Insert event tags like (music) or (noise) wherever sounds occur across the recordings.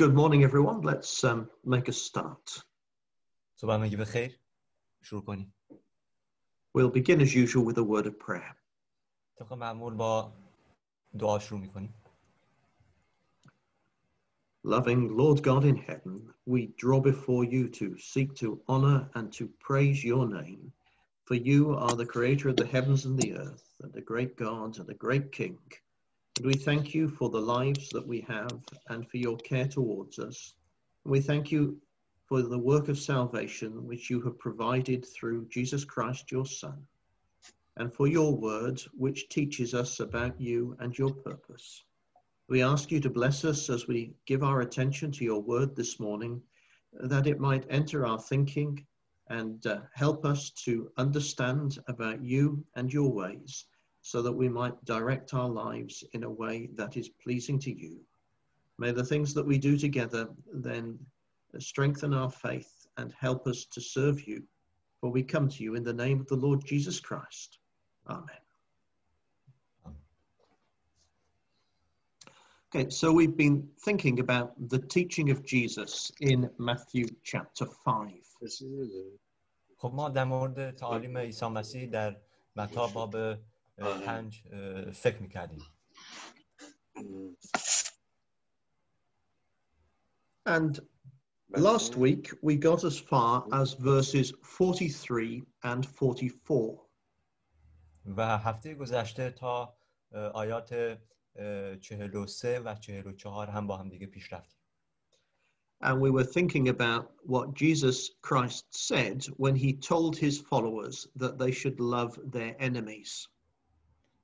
Good morning, everyone. Let's um, make a start. We'll begin as usual with a word of prayer. Loving Lord God in heaven, we draw before you to seek to honor and to praise your name, for you are the creator of the heavens and the earth, and a great God and a great King. And we thank you for the lives that we have and for your care towards us. We thank you for the work of salvation which you have provided through Jesus Christ, your Son, and for your word which teaches us about you and your purpose. We ask you to bless us as we give our attention to your word this morning, that it might enter our thinking and uh, help us to understand about you and your ways, so that we might direct our lives in a way that is pleasing to you. May the things that we do together then strengthen our faith and help us to serve you. For we come to you in the name of the Lord Jesus Christ. Amen. Okay, so we've been thinking about the teaching of Jesus in Matthew chapter 5. خب ما در مورد تعالیم عیسی مسیح در متا باب اه، پنج اه، فکر میکردیم And last week we got as far as verses 43 and 44. و هفته گذشته تا اه، آیات اه، 43 و 44 هم با هم دیگه پیش رفتیم And we were thinking about what Jesus Christ said when he told his followers that they should love their enemies.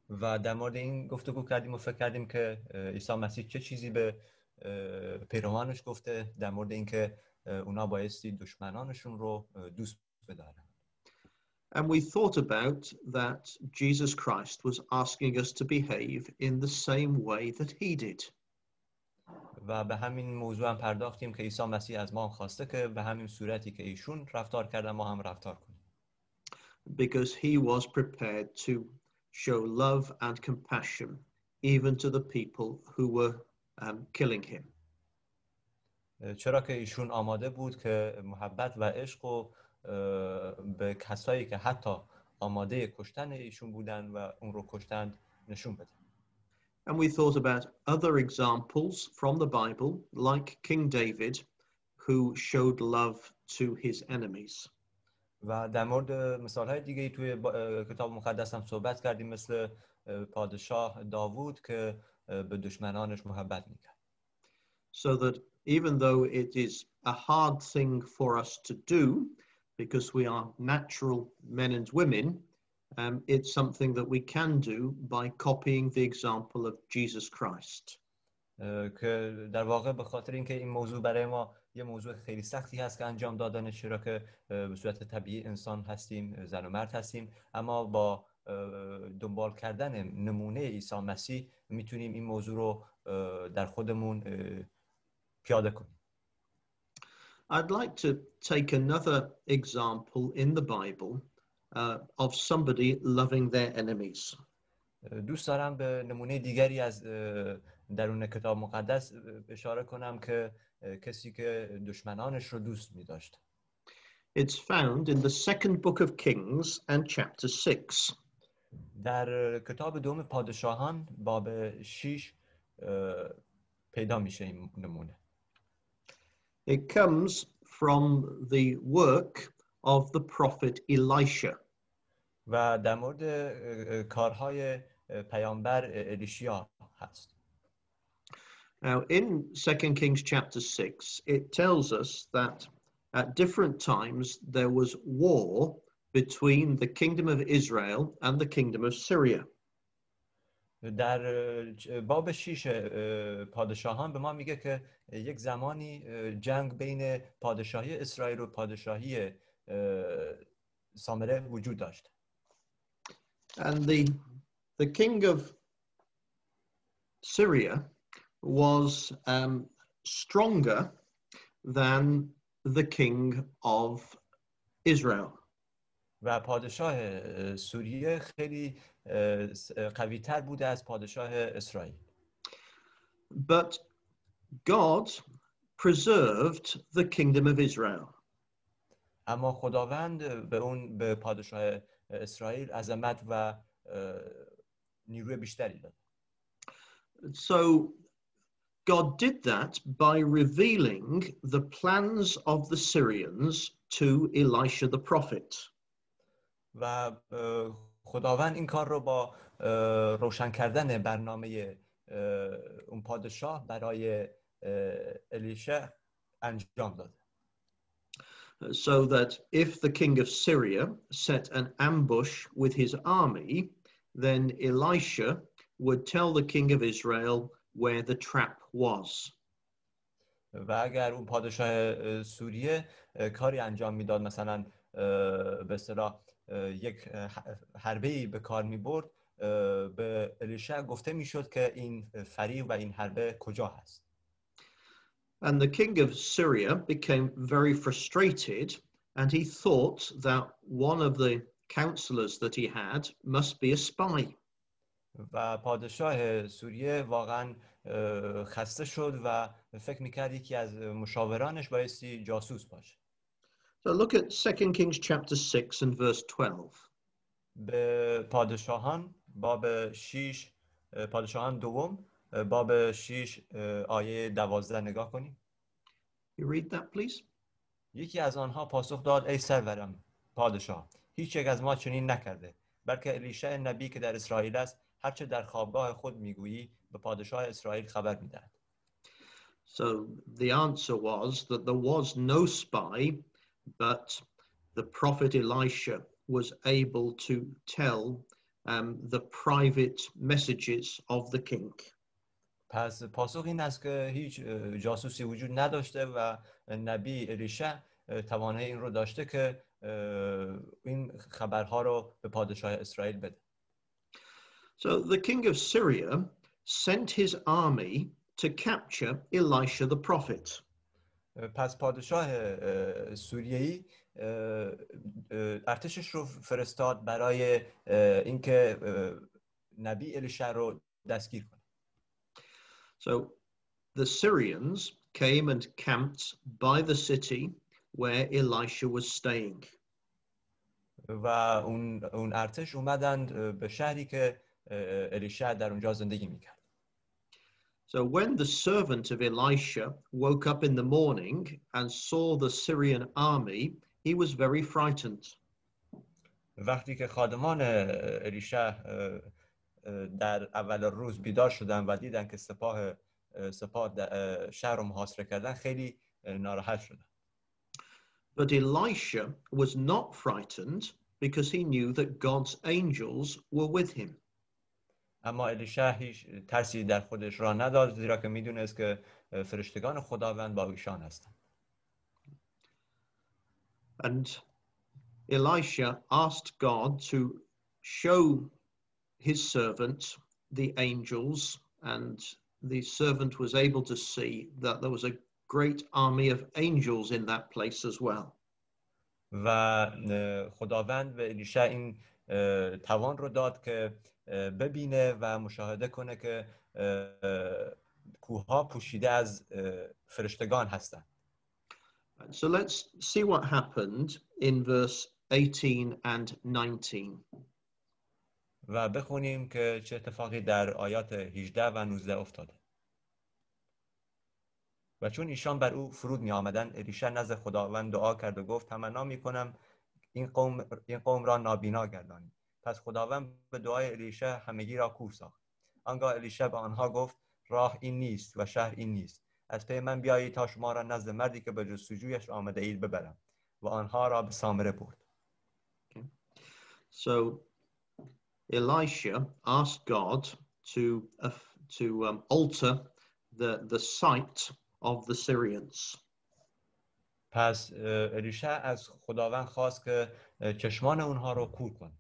و در مورد این گفتگو کردیم و فکر کردیم که عیسی مسیح چه چیزی به پیروانش گفته در مورد اینکه اونا بایستی دشمنانشون رو دوست بدارن And we thought about that Jesus Christ was asking us to behave in the same way that he did. و به همین موضوع هم پرداختیم که عیسی مسیح از ما خواسته که به همین صورتی که ایشون رفتار کردن ما هم رفتار کنیم because he was prepared to show love and compassion even to the people who were um, killing him. چرا که ایشون آماده بود که محبت و عشق و اه، به کسایی که حتی آماده کشتن ایشون بودن و اون رو کشتند نشون بده And we thought about other examples from the Bible, like King David, who showed love to his enemies. و در مورد مثال های دیگه توی کتاب مقدس هم صحبت کردیم مثل اه، پادشاه داوود که به دشمنانش محبت می‌کرد So that even though it is a hard thing for us to do, because we are natural men and women, um, it's something that we can do by copying the example of Jesus Christ. که در واقع به خاطر اینکه این موضوع برای ما یه موضوع خیلی سختی هست که انجام دادنش چرا که به صورت طبیعی انسان هستیم زن و مرد هستیم اما با دنبال کردن نمونه عیسی مسیح می‌تونیم این موضوع رو در خودمون پیاده کنیم I'd like to take another example in the Bible uh, of somebody loving their enemies. دوست دارم به نمونه دیگری از درون کتاب مقدس اشاره کنم که کسی که دشمنانش رو دوست می داشت It's found in the second book of Kings and chapter 6. در کتاب دوم پادشاهان باب 6 اه، پیدا میشه این نمونه It comes from the work of the prophet Elisha. و در مورد کارهای پیامبر الیشیا هست Now, in 2 Kings chapter 6, it tells us that at different times there was war between the kingdom of Israel and the kingdom of Syria. در اه، ج- باب 6 اه، پادشاهان به ما میگه که یک زمانی اه، جنگ بین پادشاهی اسرائیل و پادشاهی اه، سامره وجود داشت And the, the king of Syria was um, stronger than the king of Israel. و پادشاه اه، سوریه خیلی قوی تر بوده از پادشاه اسرائیل But God preserved the kingdom of Israel. اما خداوند به اون به پادشاه اسرائیل عظمت و اه، نیروی بیشتری داد So God did that by revealing the plans of the Syrians to Elisha the prophet. و اه، خداوند این کار رو با اه، روشن کردن برنامه اه، اون پادشاه برای اه، الیشه انجام داد So that if the king of Syria set an ambush with his army, then Elisha would tell the king of Israel where the trap was. و اگر اون پادشاه اه، سوریه اه، کاری انجام میداد مثلا اه، به اصطلاح اه، یک حربه ای به کار می برد به الیشع گفته میشد که این فریق و این حربه کجا هست And the king of Syria became very frustrated and he thought that one of the counselors that he had must be a spy. و پادشاه سوریه واقعا خسته شد و فکر می‌کرد یکی از مشاورانش بایستی جاسوس باشه So look at 2 Kings chapter 6 and verse 12. به پادشاهان باب 6 اه، پادشاهان دوم باب 6 اه، آیه 12 نگاه کنیم You read that, please. یکی از آنها پاسخ داد ای سرورم پادشاه هیچ یک از ما چنین نکرده بلکه الیشع نبی که در اسرائیل است هرچه در خوابگاه خود می‌گویی به پادشاه اسرائیل خبر می‌دهد So the answer was that there was no spy, but the prophet Elisha was able to tell um, the private messages of the king. پس پاسخ این است که هیچ جاسوسی وجود نداشته و نبی الیشع اه، توانایی این رو داشته که این خبرها رو به پادشاه اسرائیل بده So the king of Syria sent his army to capture Elisha the prophet. پس پادشاه اه، سوریه‌ای اه، اه، ارتشش رو فرستاد برای اه، اینکه اه، نبی الیشع رو دستگیر کنه So the Syrians came and camped by the city where Elisha was staying. و اون اون ارتش اومدند اه، به شهری که اه، الیشع در اونجا زندگی میکرد So when the servant of Elisha woke up in the morning and saw the Syrian army, he was very frightened. وقتی که خادمان اه، الیشع اه، اه، در اول روز بیدار شدن و دیدن که سپاه اه، سپاه د- اه، شهر رو محاصره کردن خیلی اه، ناراحت شدن But Elisha was not frightened because he knew that God's angels were with him. اما الیشع هیچ ترسی در خودش را نداشت زیرا که می‌دونست که فرشتگان خداوند با ایشان هستند And Elisha asked God to show his servant the angels, and the servant was able to see that there was a great army of angels in that place as well. و خداوند به الیشع این توان رو داد که ببینه و مشاهده کنه که کوه پوشیده از فرشتگان هستند so let's see what happened in verse 18 and 19. و بخونیم که چه اتفاقی در آیات 18 و 19 افتاده و چون ایشان بر او فرود می آمدن الیشع نزد خداوند دعا کرد و گفت تمنا می کنم این قوم, این قوم را نابینا گردانی پس خداوند به دعای الیشع همگی را کور ساخت. آنگاه الیشع به آنها گفت راه این نیست و شهر این نیست. از پی من بیایید تا شما را نزد مردی که به جستجویش آمده اید ببرم. و آنها را به سامره برد. So Elisha asked God to, uh, to um, alter the, the sight of the Syrians. پس اه، الیشع از خداوند خواست که چشمان اونها رو کور کنه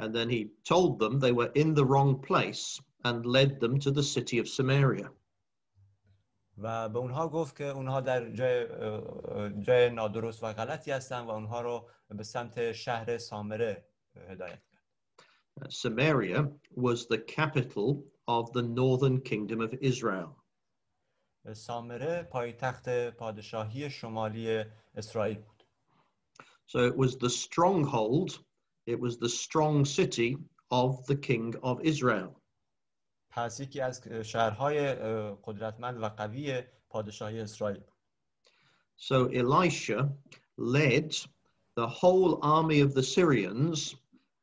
And then he told them they were in the wrong place and led them to the city of Samaria. و به اونها گفت که اونها در جای, جای نادرست و غلطی هستن و اونها رو به سمت شهر سامره هدایت کرد Uh, Samaria was the capital of the northern kingdom of Israel. سامره پایتخت پادشاهی شمالی اسرائیل بود So it was the stronghold, it was the strong city of the king of Israel. پس یکی از شهرهای اه، قدرتمند و قوی پادشاهی اسرائیل بود So Elisha led the whole army of the Syrians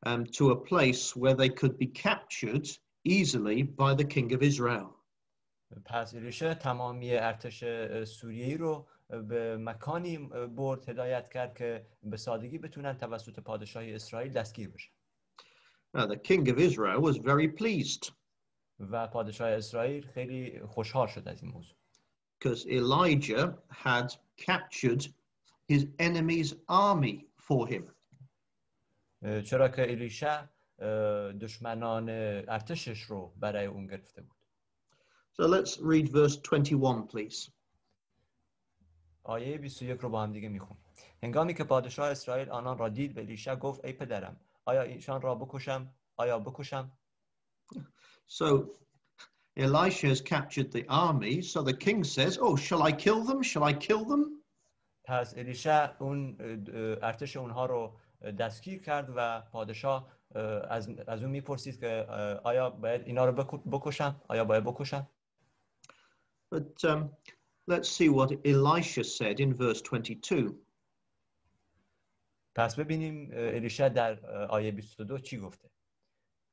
um, to a place where they could be captured easily by the king of Israel. پس الیشا تمامی ارتش اه، سوریه‌ای رو به مکانی برد هدایت کرد که به سادگی بتونن توسط پادشاهی اسرائیل دستگیر بشن. Now, the king of Israel was very pleased و پادشاه اسرائیل خیلی خوشحال شد از این موضوع. Because Elijah had captured his enemy's army for him. چرا که الیشا دشمنان ارتشش رو برای اون گرفته بود. So let's read verse 21, please. آیه 21 رو با هم دیگه می‌خونیم هنگامی که پادشاه اسرائیل آنان را دید به الیشا گفت ای پدرم آیا ایشان را بکشم آیا بکشم So Elisha has captured the army. So the king says, Oh, shall I kill them? Shall I kill them? پس الیشا اون ارتش اونها رو دستگیر کرد و پادشاه اه، از, از اون می‌پرسید که آیا باید اینا رو بکشم آیا باید بکشم But um, let's see what Elisha said in verse 22. پس ببینیم الیشا در آیه 22 چی گفته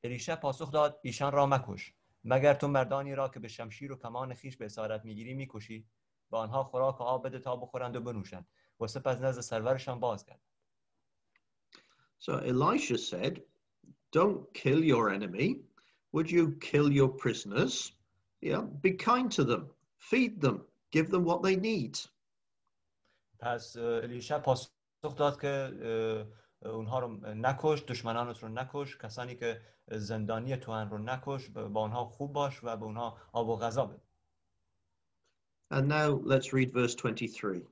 الیشا پاسخ داد ایشان را مکش مگر تو مردانی را که به شمشیر و کمان خیش به اسارت می‌گیری می‌کشی به آنها خوراک و آب بده تا بخورند و بنوشند و سپس نزد سرورشان بازگرد So Elisha said, Don't kill your enemy. Would you kill your prisoners? Yeah, be kind to them, feed them, give them what they need. پس الیشا پاسخ داد که اونها رو نکش دشمنانت رو نکش. کسانی که زندانی توان رو نکش با آنها خوب باش و به اونها آب و غذا بده. And now let's read verse 23.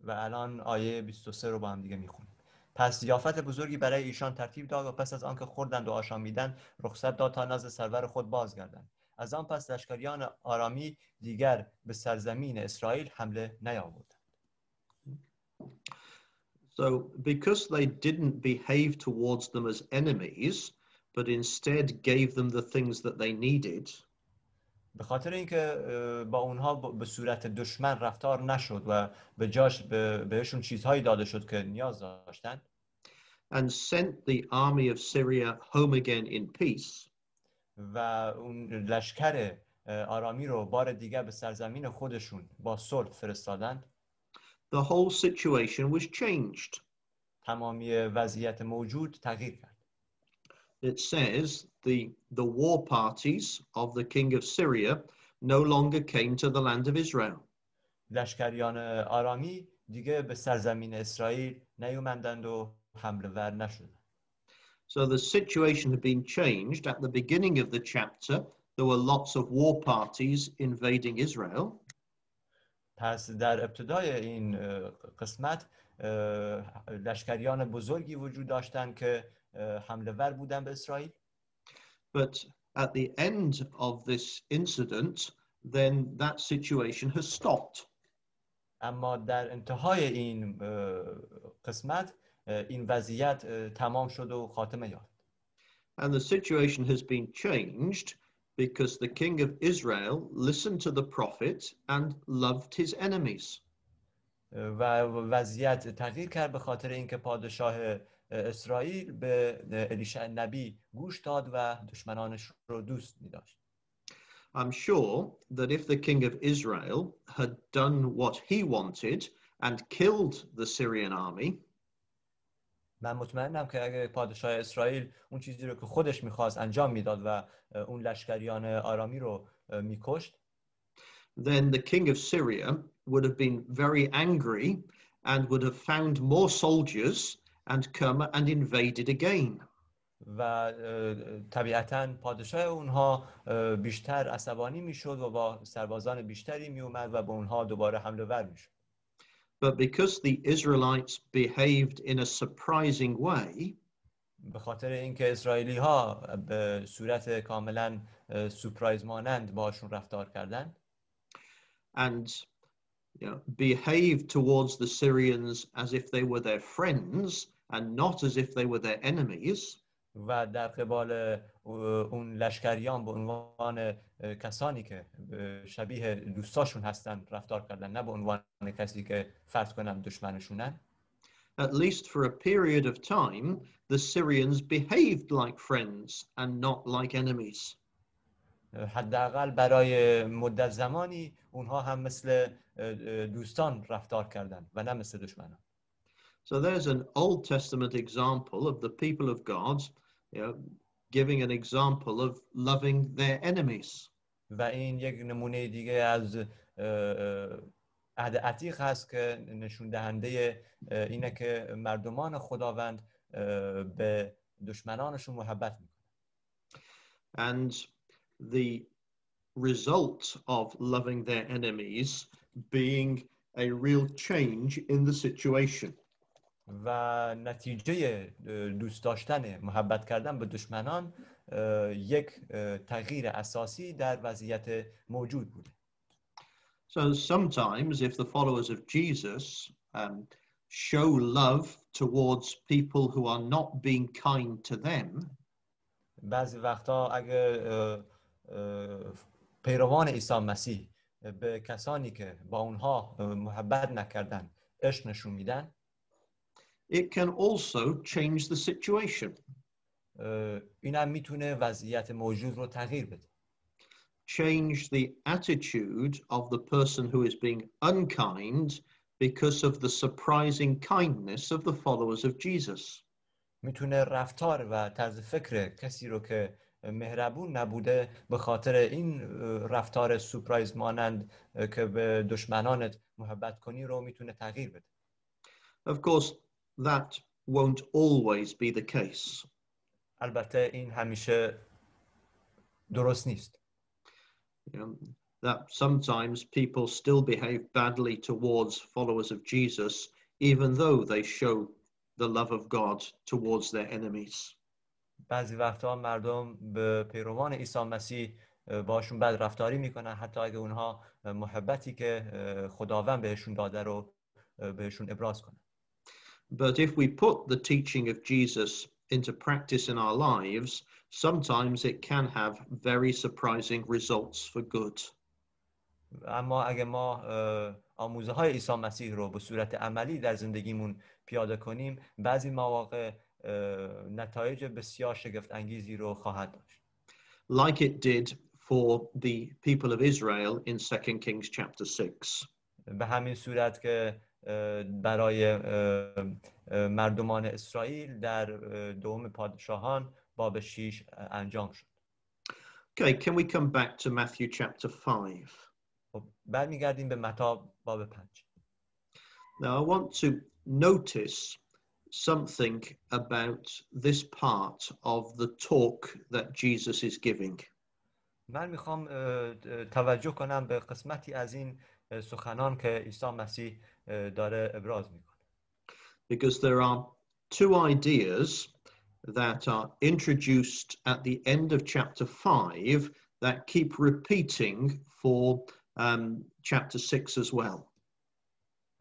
و الان آیه 23 رو با هم دیگه می‌خونیم. پس ضیافت بزرگی برای ایشان ترتیب داد و پس از آنکه خوردند و آشامیدند رخصت داد تا نزد سرور خود بازگردند. از آن پس لشکریان آرامی دیگر به سرزمین اسرائیل حمله نیاوردند. So, because they didn't behave towards them as enemies, but instead gave them the things that they needed, به خاطر اینکه با اونها به صورت دشمن رفتار نشد و به جاش به- بهشون چیزهایی داده شد که نیاز داشتن. And sent the army of Syria home again in peace, و اون لشکر آرامی رو بار دیگر به سرزمین خودشون با صلح فرستادند the whole situation was changed. تمامی وضعیت موجود تغییر کرد It says the, the war parties of the king of Syria no longer came to the land of Israel. لشکریان آرامی دیگه به سرزمین اسرائیل نیومدند و حمله ور نشدند So the situation had been changed. At the beginning of the chapter, there were lots of war parties invading Israel. پس در ابتدای این اه، قسمت اه، لشکریان بزرگی وجود داشتند که اه، حمله ور بودن به اسرائیل But at the end of this incident, then that situation has stopped. اما در انتهای این اه، قسمت اه، این وضعیت اه، تمام شد و خاتمه یافت And the situation has been changed because the king of Israel listened to the prophet and loved his enemies. و وضعیت تغییر کرد به خاطر اینکه پادشاه اسرائیل به الیشع نبی گوش داد و دشمنانش رو دوست می داشت I'm sure that if the king of Israel had done what he wanted and killed the Syrian army, من مطمئنم که اگه پادشاه اسرائیل اون چیزی رو که خودش می‌خواست انجام می‌داد و اون لشکریان آرامی رو میکشت then the king of Syria would have been very angry and would have found more soldiers and come and invaded again. و طبیعتا پادشاه اونها بیشتر عصبانی می‌شد و با سربازان بیشتری میومد و به اونها دوباره حمله ور می‌شد But because the Israelites behaved in a surprising way, به خاطر اینکه اسرائیلی ها به صورت کاملا اه، سورپرایز مانند باشون رفتار کردن and you know, behaved towards the Syrians as if they were their friends and not as if they were their enemies, و در قبال اه، اون لشکریان به عنوان کسانی که شبیه دوستاشون هستن رفتار کردن نه به عنوان کسی که فرض کنم دشمنشونن at least for a period of time, the Syrians behaved like friends and not like enemies. حداقل برای مدت زمانی اونها هم مثل دوستان رفتار کردن و نه مثل دشمنان So there's an Old Testament example of the people of God you know, giving an example of loving their enemies. و این یک نمونه دیگه از اه، اه، عهد عتیق هست که نشون دهنده اه، اینه که مردمان خداوند اه، به دشمنانشون محبت میکنن And the result of loving their enemies being a real change in the situation. و نتیجه دوست داشتن محبت کردن به دشمنان یک تغییر اساسی در وضعیت موجود بوده. So sometimes, if the followers of Jesus um, show love towards people who are not being kind to them, بعضی وقتا اه، پیروان عیسی مسیح به کسانی که با اونها محبت نکردن عشق نشون میدن it can also change the situation. اه، این هم میتونه وضعیت موجود رو تغییر بده Change the attitude of the person who is being unkind because of the surprising kindness of the followers of Jesus. میتونه رفتار و طرز فکر کسی رو که مهربون نبوده به خاطر این اه، رفتار سورپرایز مانند اه، که به دشمنانت محبت کنی رو میتونه تغییر بده Of course, that won't always be the case. البته این همیشه درست نیست You know, that sometimes people still behave badly towards followers of Jesus, even though they show the love of God towards their enemies. بعضی وقتها مردم به پیروان عیسی مسیح اه، باشون بد رفتاری میکنن حتی اگه اونها اه، محبتی که اه، خداوند بهشون داده رو اه، بهشون ابراز کنن But if we put the teaching of Jesus into practice in our lives, sometimes it can have very surprising results for good. اما اگه ما اه، آموزه های عیسی مسیح رو به صورت عملی در زندگیمون پیاده کنیم بعضی مواقع اه، نتایج بسیار شگفت انگیزی رو خواهد داشت like it did for the people of Israel in 2 Kings chapter 6. به همین صورت که اه، برای مردمان اسرائیل در دوم پادشاهان باب 6 انجام شد Okay, can we come back to Matthew chapter 5? خب برمیگردیم به متا باب 5 Now, I want to notice something about this part of the talk that Jesus is giving. من می‌خوام توجه کنم به قسمتی از این سخنان که عیسی مسیح داره ابراز میکنه because there are two ideas that are introduced at the end of chapter 5 that keep repeating for um, chapter 6 as well.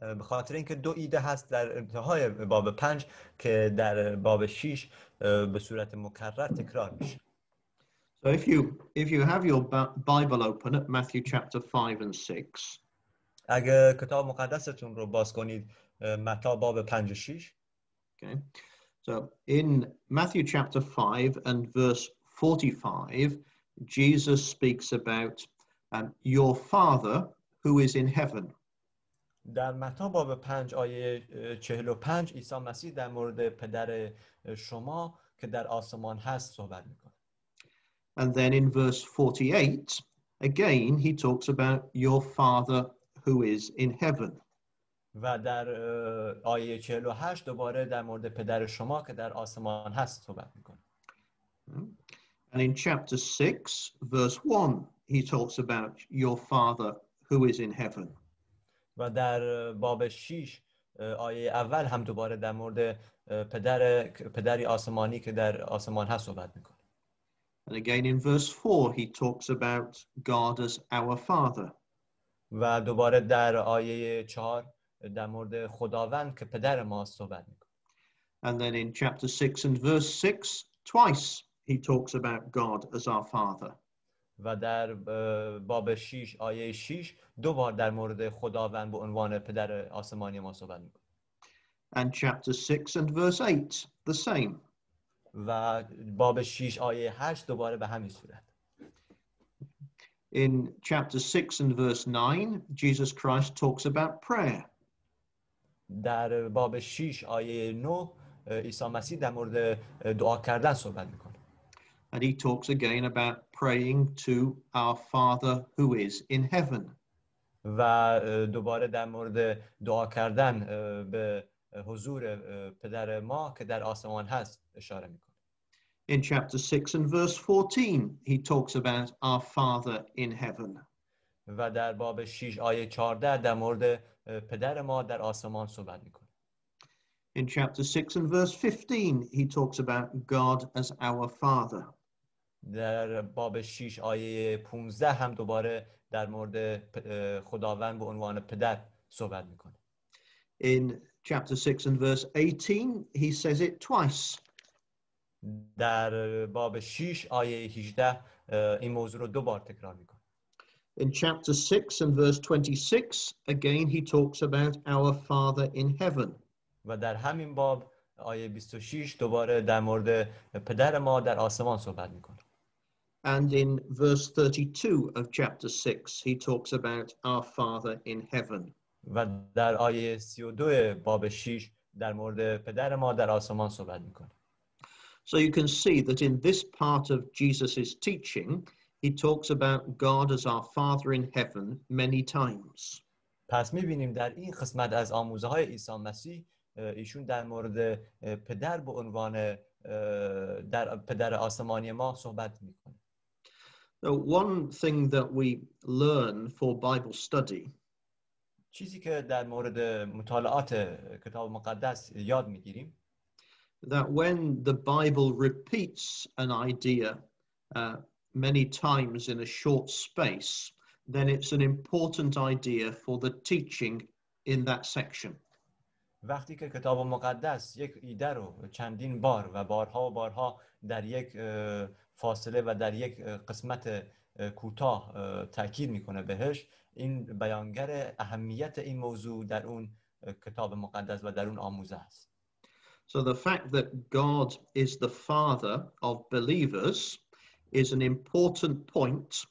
به خاطر اینکه دو ایده هست در انتهای باب پنج که در باب 6 به صورت مکرر تکرار میشه So if you if you have your Bi- Bible open at Matthew chapter 5 and 6, اگه کتاب مقدستون رو باز کنید متی باب 5 و 6 okay. So in Matthew chapter 5 and verse 45, Jesus speaks about um, your Father who is in heaven. در متی باب 5 آیه اه، 45 عیسی مسیح در مورد پدر شما که در آسمان هست صحبت می‌کنه And then in verse 48, again, he talks about your Father who is in heaven. و در اه، آیه 48 دوباره در مورد پدر شما که در آسمان هست صحبت میکنه And in chapter 6, verse 1, he talks about your Father who is in heaven. و در باب 6 آیه اول هم دوباره در مورد پدر پدری آسمانی که در آسمان هست صحبت میکنه And again in verse 4, he talks about God as our Father. و دوباره در آیه چهار در مورد خداوند که پدر ما صحبت می‌کنه And then in chapter 6 and verse 6, twice he talks about God as our Father. و در باب 6 آیه 6 دو بار در مورد خداوند به عنوان پدر آسمانی ما صحبت می‌کنه And chapter 6 and verse 8, the same. و باب 6 آیه 8 دوباره به همین صورت In chapter 6 and verse 9, Jesus Christ talks about prayer. در باب 6 آیه 9 اه، عیسی مسیح در مورد اه، دعا کردن صحبت میکنه And he talks again about praying to our Father who is in heaven. و اه، دوباره در مورد دعا کردن اه، به حضور اه، پدر ما که در آسمان هست اشاره میکنه In chapter 6 and verse 14, he talks about our Father in heaven. و در باب 6 آیه 14 در مورد اه، پدر ما در آسمان صحبت میکنه In chapter 6 and verse 15, he talks about God as our Father. در باب 6 آیه 15 هم دوباره در مورد پ- اه، خداوند به عنوان پدر صحبت میکنه In chapter 6 and verse 18, he says it twice. در باب 6 آیه 18 اه، این موضوع رو دو بار تکرار می‌کنه In chapter 6 and verse 26, again, he talks about our Father in heaven. و در همین باب آیه 26 دوباره در مورد پدر ما در آسمان صحبت می‌کنه And in verse 32 of chapter 6, he talks about our Father in heaven. و در آیه 32 باب 6 در مورد پدر ما در آسمان صحبت می‌کنه So you can see that in this part of Jesus' teaching, he talks about God as our Father in heaven many times. پس میبینیم در این قسمت از آموزه های عیسی مسیح اه، ایشون در مورد اه، پدر به عنوان اه، در پدر آسمانی ما صحبت میکنه So, one thing that we learn for Bible study چیزی که در مورد مطالعات کتاب مقدس یاد میگیریم that when the Bible repeats an idea uh, many times in a short space, then it's an important idea for the teaching in that section. وقتی که کتاب مقدس یک ایده رو چندین بار و بارها و بارها در یک اه، فاصله و در یک اه، قسمت اه، کوتاه اه، تاکید میکنه بهش این بیانگر اهمیت این موضوع در اون اه، کتاب مقدس و در اون آموزه است So, the fact that God is the Father of believers is an important point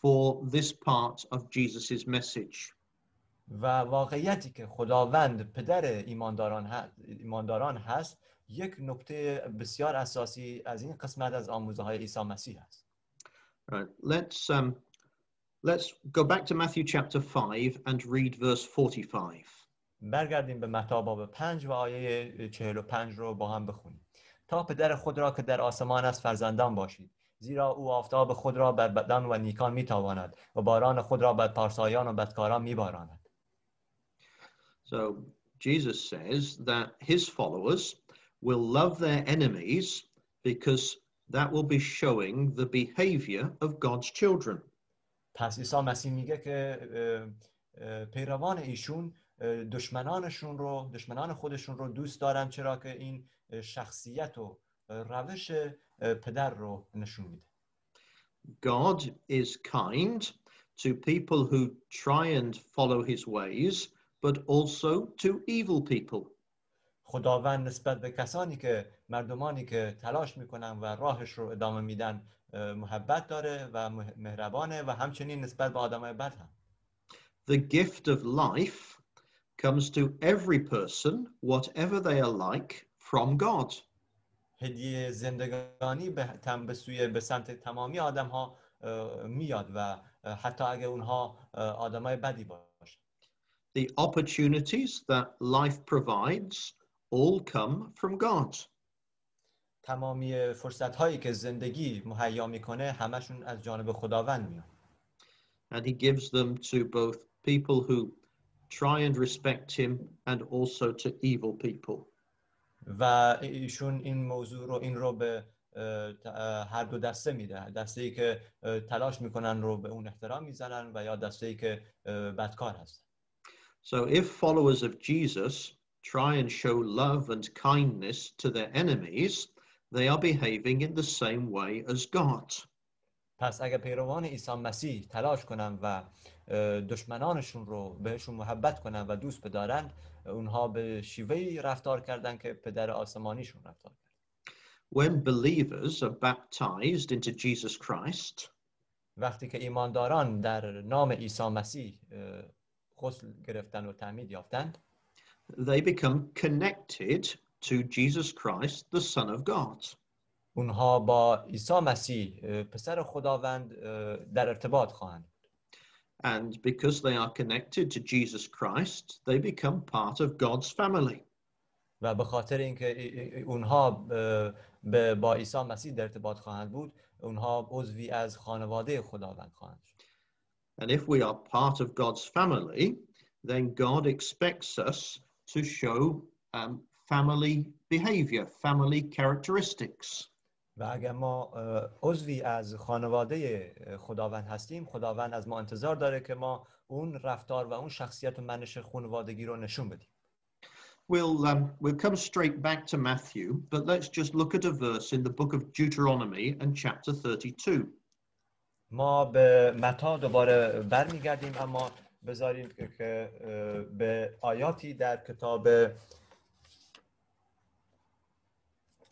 for this part of Jesus' message. و واقعیتی که خداوند پدر ایمانداران, ه- ایمانداران هست یک نکته بسیار اساسی از این قسمت از آموزه های عیسی مسیح است Right, let's um, let's go back to Matthew chapter five and read verse forty-five. برگردیم به متی باب 5 و آیه 45 رو با هم بخونیم. تا پدر خود را که در آسمان است فرزندان باشید. زیرا او آفتاب خود را بر بدان و نیکان می‌تواند و باران خود را بر پارسایان و بدکاران میباراند. So Jesus says that his followers will love their enemies because that will be showing the behavior of God's children. پس عیسی مسیح میگه که پیروان ایشون دشمنانشون رو دشمنان خودشون رو دوست دارن چرا که این شخصیت و روش پدر رو نشون میده God is kind to people who try and follow his ways, but also to evil people. خداوند نسبت به کسانی که مردمانی که تلاش می‌کنن و راهش رو ادامه میدن محبت داره و مه- مهربانه و همچنین نسبت به آدمای بد هم The gift of life comes to every person, whatever they are like, from God. هدیه زندگانی به تم به سوی به سمت تمامی آدم ها میاد و اه، حتی اگه اونها آدمای بدی باشن The opportunities that life provides all come from God. تمامی فرصت هایی که زندگی مهیا میکنه همشون از جانب خداوند میاد And he gives them to both people who try and respect him and also to evil people. و ایشون این موضوع رو این رو به اه، ت- اه، هر دو دسته میده دسته ای که اه، تلاش میکنن رو به اون احترام میزنن و یا دسته ای که اه، بدکار هستن So if followers of Jesus try and show love and kindness to their enemies, they are behaving in the same way as God. پس اگر پیروان عیسی مسیح تلاش کنن و اه، دشمنانشون رو بهشون محبت کنن و دوست بدارن اونها به شیوهی رفتار کردن که پدر آسمانیشون رفتار کرد When believers are baptized into Jesus Christ, وقتی که ایمانداران در نام عیسی مسیح غسل گرفتن و تعمید یافتند they become connected to Jesus Christ, the Son of God. اونها با عیسی مسیح پسر خداوند در ارتباط خواهند. And because they are connected to Jesus Christ, they become part of God's family. و به خاطر اینکه ای- ای- اونها اه، به با عیسی مسیح در ارتباط خواهند بود اونها عضوی از خانواده خداوند خواهند شد And if we are part of God's family, then God expects us to show um, family behavior, family characteristics. و اگر ما عضوی از خانواده خداوند هستیم خداوند از ما انتظار داره که ما اون رفتار و اون شخصیت و منش خانوادگی رو نشون بدیم We'll, um, we'll come straight back to Matthew, but let's just look at a verse in the book of Deuteronomy and chapter 32. ما به متا دوباره برمیگردیم اما بذاریم که- به آیاتی در کتاب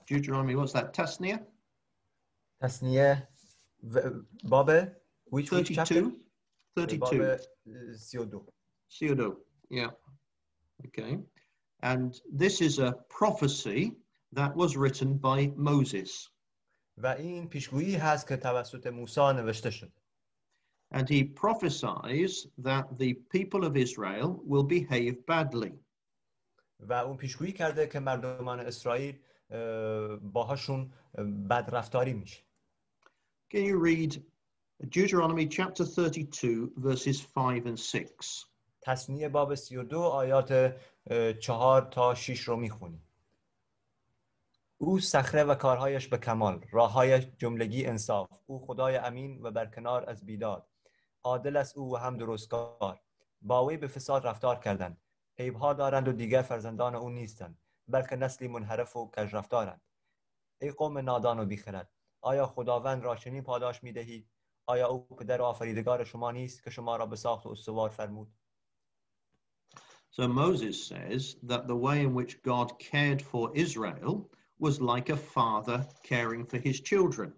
Deuteronomy, what's that? Tasnia? تصنیه و- باب which, which chapter؟ 32? باب 32. اه، 32 Pseudo, yeah. Okay. And this is a prophecy that was written by Moses. و این پیشگویی هست که توسط موسی نوشته شده And he prophesies that the people of Israel will behave badly. و اون پیشگویی کرده که مردمان اسرائیل اه، باهاشون اه، بدرفتاری میشه Can you read Deuteronomy chapter 32, verses 5 and 6? تصنیه باب 32 آیات اه، چهار تا 6 رو می‌خونیم او صخره و کارهایش به کمال راههایش جملگی انصاف. او خدای امین و برکنار از بیداد. عادل است او و هم درستکار. با وی به فساد رفتار کردند. عیبها دارند و دیگر فرزندان او نیستند بلکه نسلی منحرف و کج رفتارند ای قوم نادان و بیخرد. آیا خداوند را چنین پاداش می‌دهید؟ آیا او پدر و آفریدگار شما نیست که شما را به ساخت و استوار فرمود؟ So Moses says that the way in which God cared for Israel was like a father caring for his children.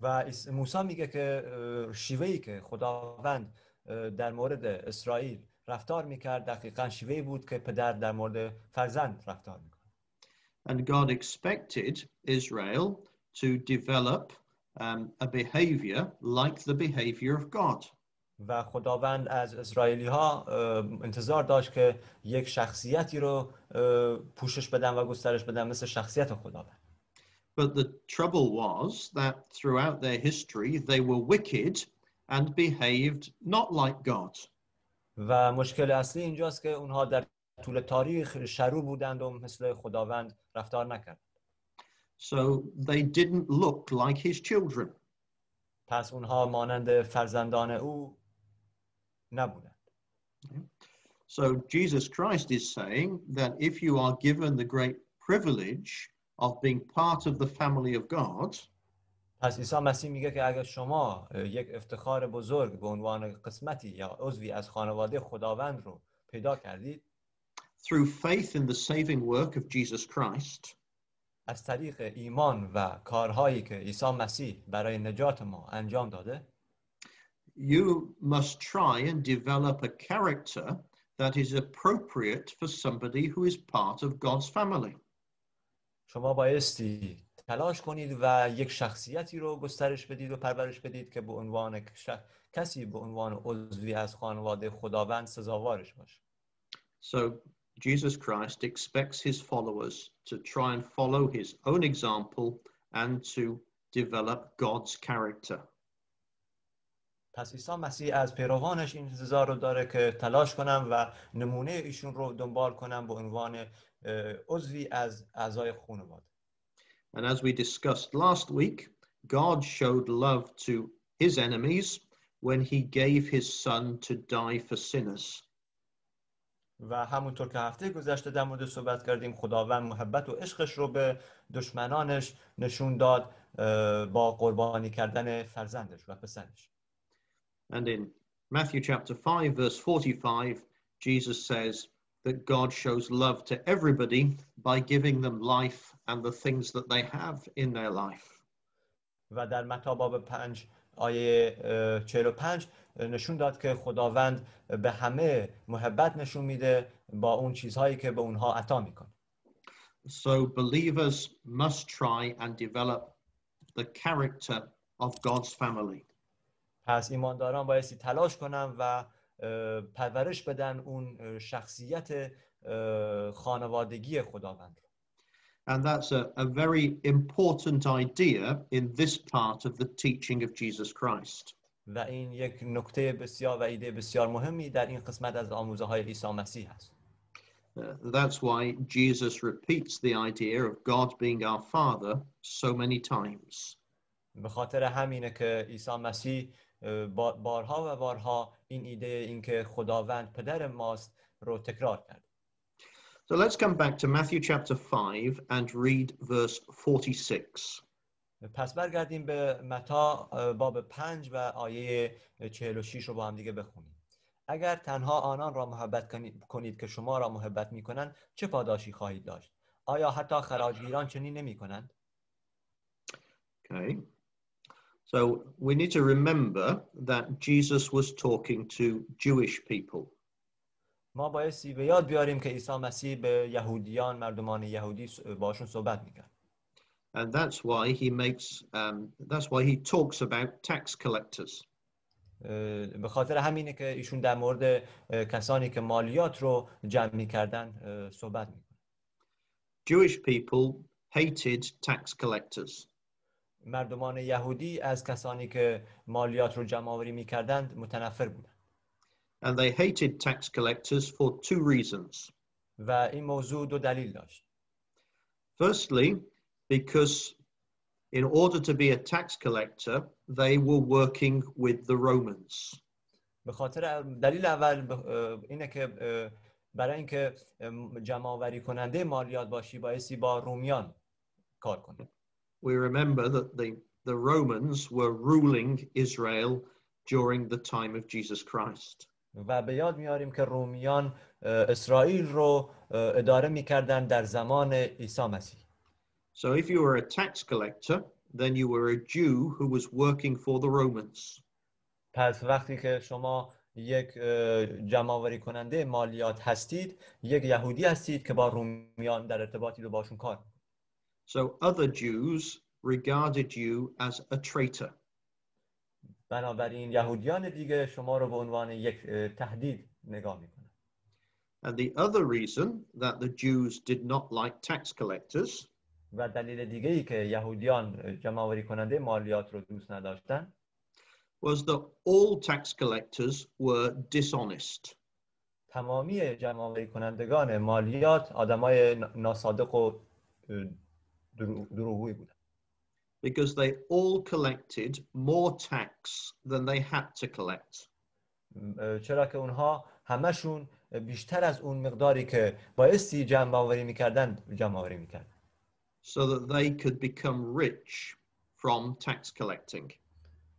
و موسی میگه که شیوهی که خداوند در مورد اسرائیل رفتار می‌کرد دقیقا شیوهی بود که پدر در مورد فرزند رفتار می‌کنه And God expected Israel to develop um, a behavior like the behavior of God. و خداوند از اسرائیلی ها انتظار داشت که یک شخصیتی رو پوشش بدن و گسترش بدن مثل شخصیت خداوند But the trouble was that throughout their history, they were wicked and behaved not like God. و مشکل اصلی اینجاست که اونها در طول تاریخ شرور بودند و مثل خداوند رفتار نکرد So they didn't look like his children. پس اونها مانند فرزندان او نبودند So Jesus Christ is saying that if you are given the great privilege of being part of the family of God, پس عیسی مسیح میگه که اگر شما اه، یک افتخار بزرگ به عنوان قسمتی یا عضوی از خانواده خداوند رو پیدا کردید through faith in the saving work of Jesus Christ, از طریق ایمان و کارهایی که عیسی مسیح برای نجات ما انجام داده you must try and develop a character that is appropriate for somebody who is part of God's family. شما بایستی تلاش کنید و یک شخصیتی رو گسترش بدید و پرورش بدید که به عنوان کسی به عنوان عضوی از خانواده خداوند سزاوارش باشه So Jesus Christ expects his followers to try and follow his own example and to develop God's character. پس عیسی مسیح از پیروانش این انتظار رو داره که تلاش کنم و نمونه ایشون رو دنبال کنم به عنوان اه، عضوی از اعضای خانواده And as we discussed last week, God showed love to his enemies when he gave his son to die for sinners. و همونطور که هفته گذشته در مورد صحبت کردیم خداوند محبت و عشقش رو به دشمنانش نشون داد با قربانی کردن فرزندش و پسرش And in Matthew chapter 5, verse 45, Jesus says that God shows love to everybody by giving them life and the things that they have in their life. و در متی باب پنج آیه اه، 45 نشون داد که خداوند به همه محبت نشون میده با اون چیزهایی که به اونها عطا می‌کنه So believers must try and develop the character of God's family. پس ایمانداران بایستی تلاش کنن و پرورش بدن اون شخصیت خانوادگی خداوند رو. And that's a, a very important idea in this part of the teaching of Jesus Christ. و این یک نکته بسیار و ایده بسیار مهمی در این قسمت از آموزه های عیسی مسیح Uh, that's why Jesus repeats the idea of God being our Father so many times. به خاطر همینه که عیسی مسیح بارها و بارها این ایده اینکه خداوند پدر ماست رو تکرار کرد So let's come back to Matthew chapter 5 and read verse 46. پس برگردیم به متا باب پنج و آیه 46 رو با هم دیگه بخونیم اگر تنها آنان را محبت کنی- کنید که شما را محبت می کنند چه پاداشی خواهید داشت آیا حتی خراجگیران چنین نمی کنند Okay. So we need to remember that Jesus was talking to Jewish people. ما بایستی به یاد بیاریم که عیسی مسیح به یهودیان مردمان یهودی باشون صحبت می‌کرد And that's why he makes, um, that's why he talks about tax collectors. اه، به خاطر همینه که ایشون در مورد اه، کسانی که مالیات رو جمع میکردن اه، صحبت میکنه Jewish people hated tax collectors. مردمان یهودی از کسانی که مالیات رو جمع آوری میکردند متنفر بودند And they hated tax collectors for two reasons. و این موضوع دو دلیل داشت Firstly, because in order to be a tax collector, they were working with the Romans. به خاطر دلیل اول ب- اه، اینه که اه، برای اینکه اه، جمع آوری کننده مالیات باشی بایستی با رومیان کار کنی We remember that the, the Romans were ruling Israel during the time of Jesus Christ. و به یاد میاریم که رومیان اه، اسرائیل رو اه، اداره میکردن در زمان عیسی مسیح So if you were a tax collector, then you were a Jew who was working for the Romans. پس وقتی که شما یک اه، جمع آوری کننده مالیات هستید یک یهودی هستید که با رومیان در ارتباطی و باشون کار می‌کنید. So other Jews regarded you as a traitor. بنابراین یهودیان دیگه شما رو به عنوان یک اه، تهدید نگاه میکنن And the other reason that the Jews did not like tax collectors و دلیل دیگه ای که یهودیان جمع کننده مالیات رو دوست نداشتن was that all tax collectors were dishonest. تمامی جمع کنندگان مالیات آدمای نا- ناصادق و دروغگویی بودن because they all collected more tax than they had to collect. چرا که اونها همشون بیشتر از اون مقداری که بایستی جمع آوری می‌کردن جمع آوری می‌کردن so that they could become rich from tax collecting.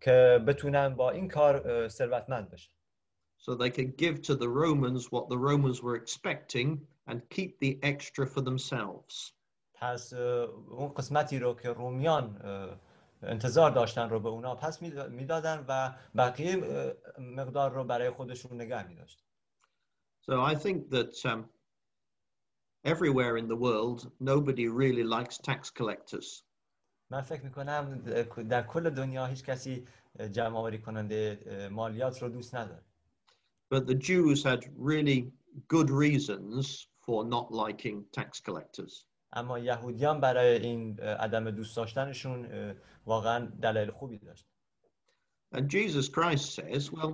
که بتونن با این کار اه، ثروتمند بشن So they could give to the Romans what the Romans were expecting and keep the extra for themselves. پس اه، اون قسمتی رو که رومیان اه، انتظار داشتن رو به اونا پس میدا- میدادن و بقیه اه، مقدار رو برای خودشون نگه میداشتن So I think that um, everywhere in the world, nobody really likes tax collectors. من فکر میکنم در کل دنیا هیچ کسی جمع آوری کننده اه، مالیات رو دوست نداره But the Jews had really good reasons for not liking tax collectors. اما یهودیان برای این اه، عدم دوست داشتنشون اه، واقعا دلایل خوبی داشت And Jesus Christ says, well,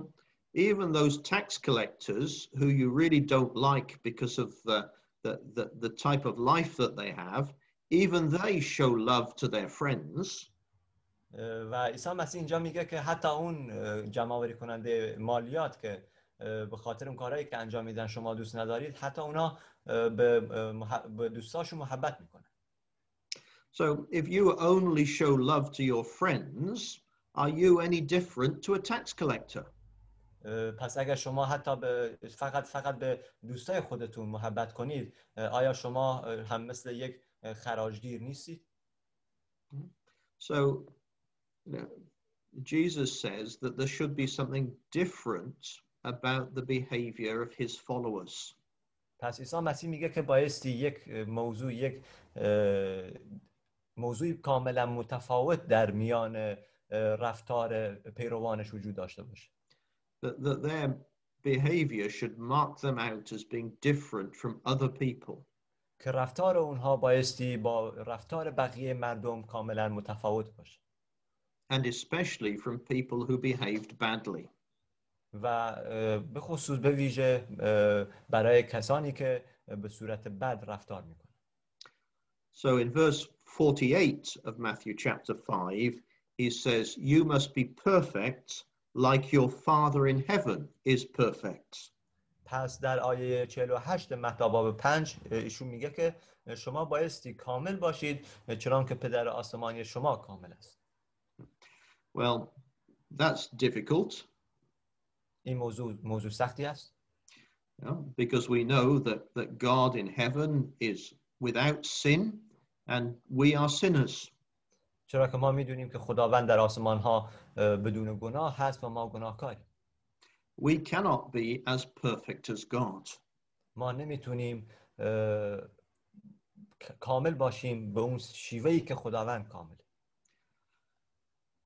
even those tax collectors who you really don't like because of the, the, the, the type of life that they have, even they show love to their friends, اه، و عیسی مسیح اینجا میگه که حتی اون اه، جمع آوری کننده مالیات که اه، به خاطر اون کارهایی که انجام میدن شما دوست ندارید حتی اونا اه، به, اه، مح- به دوستاشون محبت میکنن So if you only show love to your friends, are you any different to a tax collector? پس اگر شما حتی به فقط فقط به دوستای خودتون محبت کنید آیا شما هم مثل یک خراجگیر نیستید So Jesus says that there should be something different about the behavior of his followers. پس عیسی مسیح میگه که بایستی یک موضوع یک موضوعی کاملا متفاوت در میان رفتار پیروانش وجود داشته باشه That, that their behavior should mark them out as being different from other people. که رفتار اونها بایستی با رفتار بقیه مردم کاملا متفاوت باشه and especially from people who behaved badly. و اه، به خصوص به ویژه اه، برای کسانی که به صورت بد رفتار میکنن So in verse 48 of Matthew chapter 5, he says, You must be perfect like your Father in heaven is perfect. پس در آیه 48 متی باب 5 ایشون میگه که شما بایستی کامل باشید چنان که پدر آسمانی شما کامل است Well, that's difficult این موضوع موضوع سختی است you know, because we know that, that God in heaven is without sin and we are sinners. چرا که ما می‌دونیم که خداوند در آسمان ها بدون گناه هست و ما گناهکاریم We cannot be as perfect as God. ما نمی‌تونیم کامل باشیم به اون شیوهی که خداوند کامل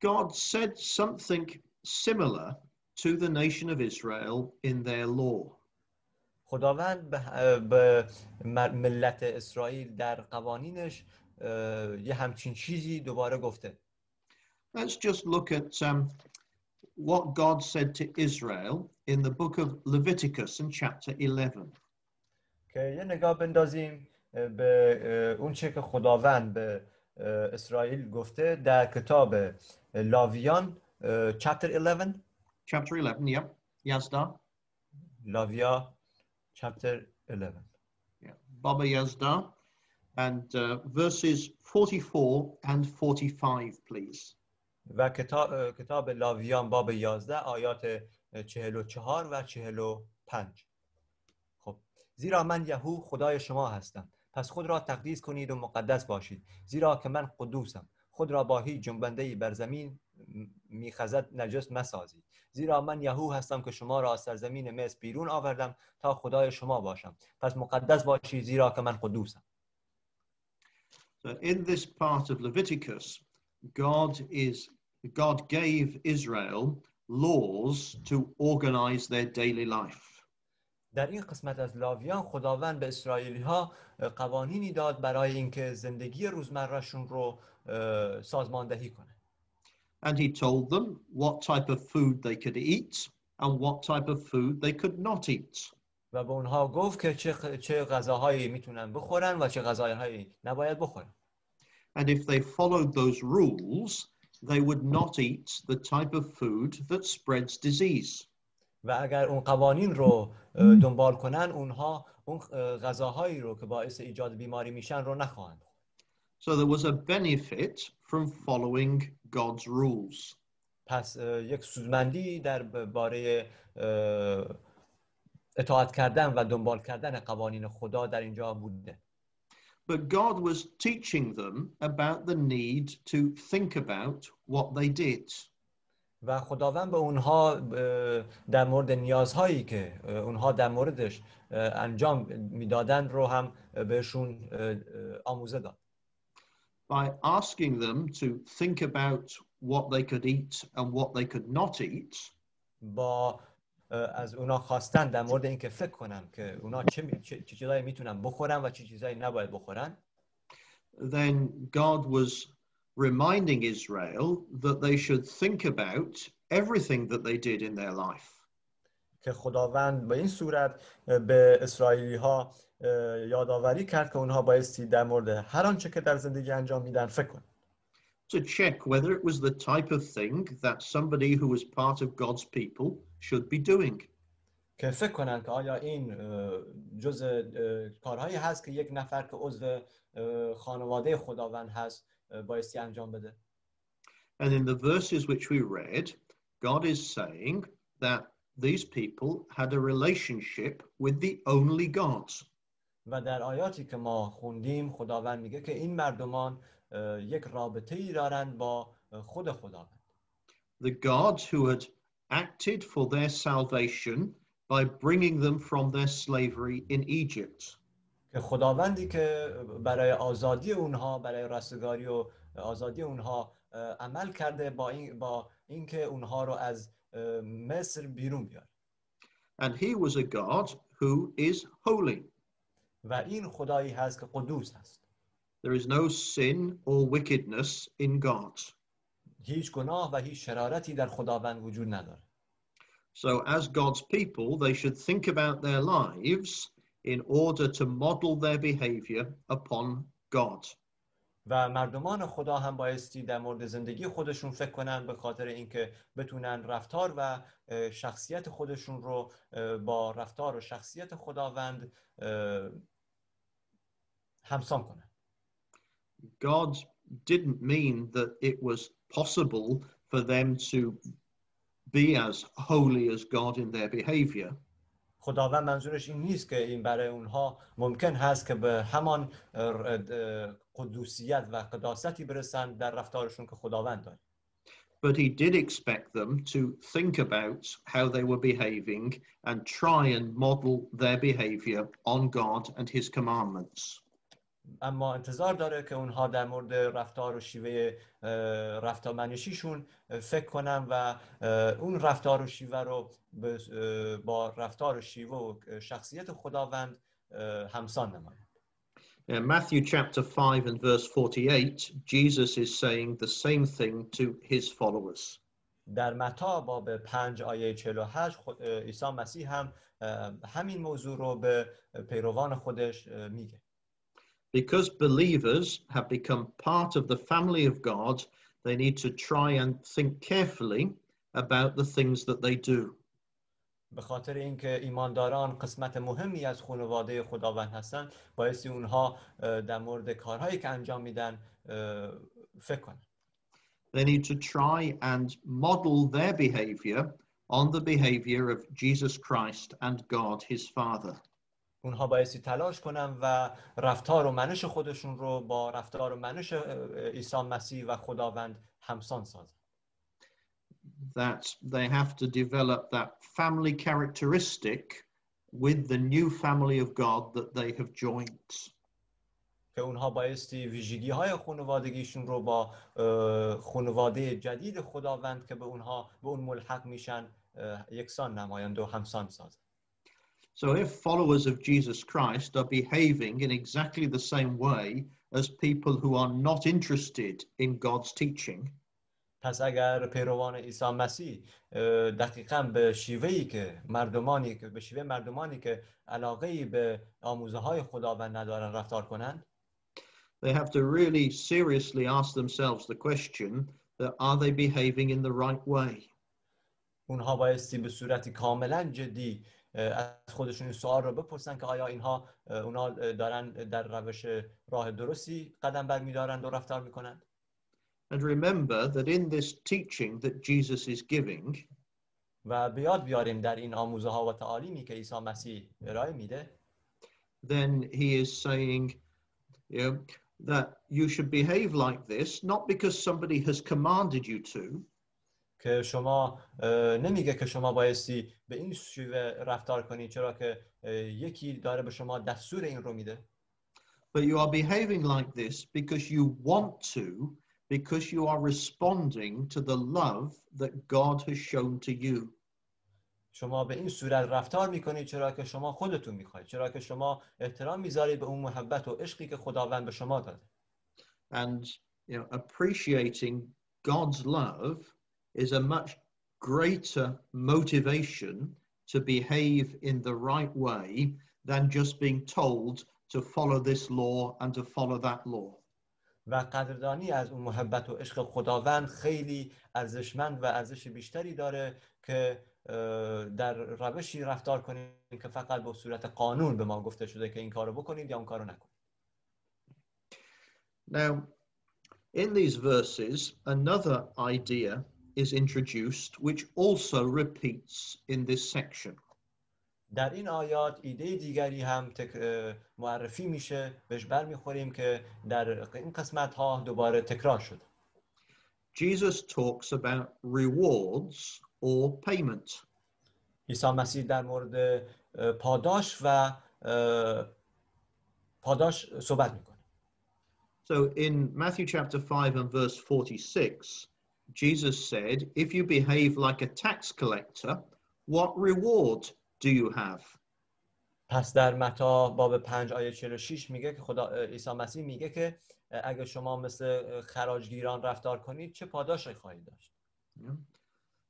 God said something similar to the nation of Israel in their law. خداوند به, ملت اسرائیل در قوانینش یه همچین چیزی دوباره گفته Let's just look at um, what God said to Israel in the book of Leviticus in chapter 11. که یه نگاه بندازیم به اون چه که خداوند به اسرائیل گفته در کتاب لاویان chapter 11 Chapter 11, yeah. Yazda. لاویا chapter 11 Yeah. Baba Yazda. And uh, verses 44 and 45, please. و کتاب, کتاب لاویان باب 11 آیات 44 و 45 خب زیرا من یهو خدای شما هستم. پس خود را تقدیس کنید و مقدس باشید. زیرا که من قدوسم. خود را با هیچ جنبنده بر زمین میخزد نجس مسازید. زیرا من یهو هستم که شما را از سرزمین مصر بیرون آوردم تا خدای شما باشم. پس مقدس باشید زیرا که من قدوسم. So in this part of Leviticus, God is God gave Israel laws to organize their daily life. در این قسمت از لاویان خداوند به اسرائیلی ها قوانینی داد برای اینکه زندگی روزمرهشون رو اه، سازماندهی کنه And he told them what type of food they could eat and what type of food they could not eat. و به اونها گفت که چه, چه غذاهایی می‌تونن بخورن و چه غذاهایی نباید بخورن And if they followed those rules, they would not eat the type of food that spreads disease. و اگر اون قوانین رو دنبال کنن اونها اون اه، غذاهایی رو که باعث ایجاد بیماری میشن رو نخواهند. So there was a benefit from following God's rules. پس یک سودمندی در باره اطاعت کردن و دنبال کردن قوانین خدا در اینجا بوده. But God was teaching them about the need to think about what they did. و خداوند به اونها در مورد نیازهایی که اونها در موردش انجام می‌دادن رو هم بهشون آموزه داد. By asking them to think about what they could eat and what they could not eat, با از اونا خواستن در مورد اینکه فکر کنن که اونا چه, چه چیزایی می‌تونن بخورن و چه چیزایی نباید بخورن then God was reminding Israel that they should think about everything that they did in their life. که خداوند به این صورت به اسرائیلی ها یادآوری کرد که اونها بایستی در مورد هر آنچه که در زندگی انجام میدن فکر کنند to check whether it was the type of thing that somebody who was part of God's people should be doing. که فکر کنند که آیا این اه، جز اه، کارهایی هست که یک نفر که عضو اه، خانواده خداوند هست اه، بایستی انجام بده And in the verses which we read, God is saying that these people had a relationship with the only God. و در آیاتی که ما خوندیم خداوند میگه که این مردمان اه، یک رابطه ای دارند با خود خداوند The God who had acted for their salvation by bringing them from their slavery in Egypt. که خداوندی که برای آزادی اونها برای رستگاری و آزادی اونها عمل کرده با این با اینکه اونها رو از مصر بیرون بیاره And he was a God who is holy. و این خدایی هست که قدوس هست There is no sin or wickedness in God. هیچ گناه و هیچ شرارتی در خداوند وجود نداره So, as God's people, they should think about their lives in order to model their behavior upon God. و مردمان خدا هم بایستی در مورد زندگی خودشون فکر کنن به خاطر اینکه بتونن رفتار و شخصیت خودشون رو با رفتار و شخصیت خداوند همسان کنن God didn't mean that it was possible for them to be as holy as God in their behavior. خداوند منظورش این نیست که این برای اونها ممکن هست که به همان اه، اه، قدوسیت و قداستی برسن در رفتارشون که خداوند داره But he did expect them to think about how they were behaving and try and model their behavior on God and his commandments. اما انتظار داره که اونها در مورد رفتار و شیوه رفتارمنشیشون فکر کنن و اون رفتار و شیوه رو با رفتار و شیوه و شخصیت خداوند همسان نمایند In Matthew chapter 5 and verse 48, Jesus is saying the same thing to his followers. در متا باب 5 آیه 48 خود- اه، عیسی مسیح هم همین موضوع رو به پیروان خودش میگه Because believers have become part of the family of God, they need to try and think carefully about the things that they do. به خاطر اینکه ایمانداران قسمت مهمی از خانواده خداوند هستند بایستی اونها اه، در مورد کارهایی که انجام میدن اه، فکر کنن They need to try and model their behavior on the behavior of Jesus Christ and God his Father. اونها بایستی تلاش کنن و رفتار و منش خودشون رو با رفتار و منش عیسی مسیح و خداوند همسان سازن That they have to develop that family characteristic with the new family of God that they have joined. که اونها بایستی ویژگی های خانوادگیشون رو با خانواده جدید خداوند که به اونها به اون ملحق میشن یکسان نمایند و همسان سازن So, if followers of Jesus Christ are behaving in exactly the same way as people who are not interested in God's teaching, پس اگر پیروان عیسی مسیح اه، دقیقا به شیوهی که مردمانی که به شیوه مردمانی که علاقه ای به آموزه های خداوند ندارن رفتار کنند they have to really seriously ask themselves the question that are they behaving in the right way? اونها بایستی به صورتی کاملا جدی اه، از خودشون این سوال رو بپرسن که آیا اینها اونها دارن در روش راه درستی قدم برمیدارند و رفتار می‌کنند؟ And remember that in this teaching that Jesus is giving, و به یاد بیاریم در این آموزه ها و تعالیمی که عیسی مسیح ارائه میده then he is saying you know, that you should behave like this, not because somebody has commanded you to, که شما نمیگه که شما بایستی به این شیوه رفتار کنید چرا که یکی داره به شما دستور این رو میده but you are behaving like this because you want to, because you are responding to the love that God has shown to you. شما به این صورت رفتار می‌کنید چرا که شما خودتون می‌خواید چرا که شما احترام می‌ذارید به اون محبت و عشقی که خداوند به شما داده And you know, appreciating God's love is a much greater motivation to behave in the right way than just being told to follow this law and to follow that law. و قدردانی از اون محبت و عشق خداوند خیلی ارزشمند و ارزش بیشتری داره که اه، در روشی رفتار کنیم که فقط به صورت قانون به ما گفته شده که این کارو بکنید یا اون کارو نکنید Now, in these verses, another idea is introduced which also repeats in this section. در این آیات ایده دیگری هم تک... اه، معرفی میشه بهش برمیخوریم که در این قسمت ها دوباره تکرار شده Jesus talks about rewards or payment. عیسی مسیح در مورد اه، پاداش و اه، پاداش صحبت میکنه So in Matthew chapter 5 and verse 46, Jesus said, If you behave like a tax collector, what reward do you have? پس در متا باب 5 آیه 46 میگه که خدا اه، عیسی مسیح میگه که اه، اگه شما مثل اه، خراجگیران رفتار کنید چه پاداشی خواهید داشت Yeah.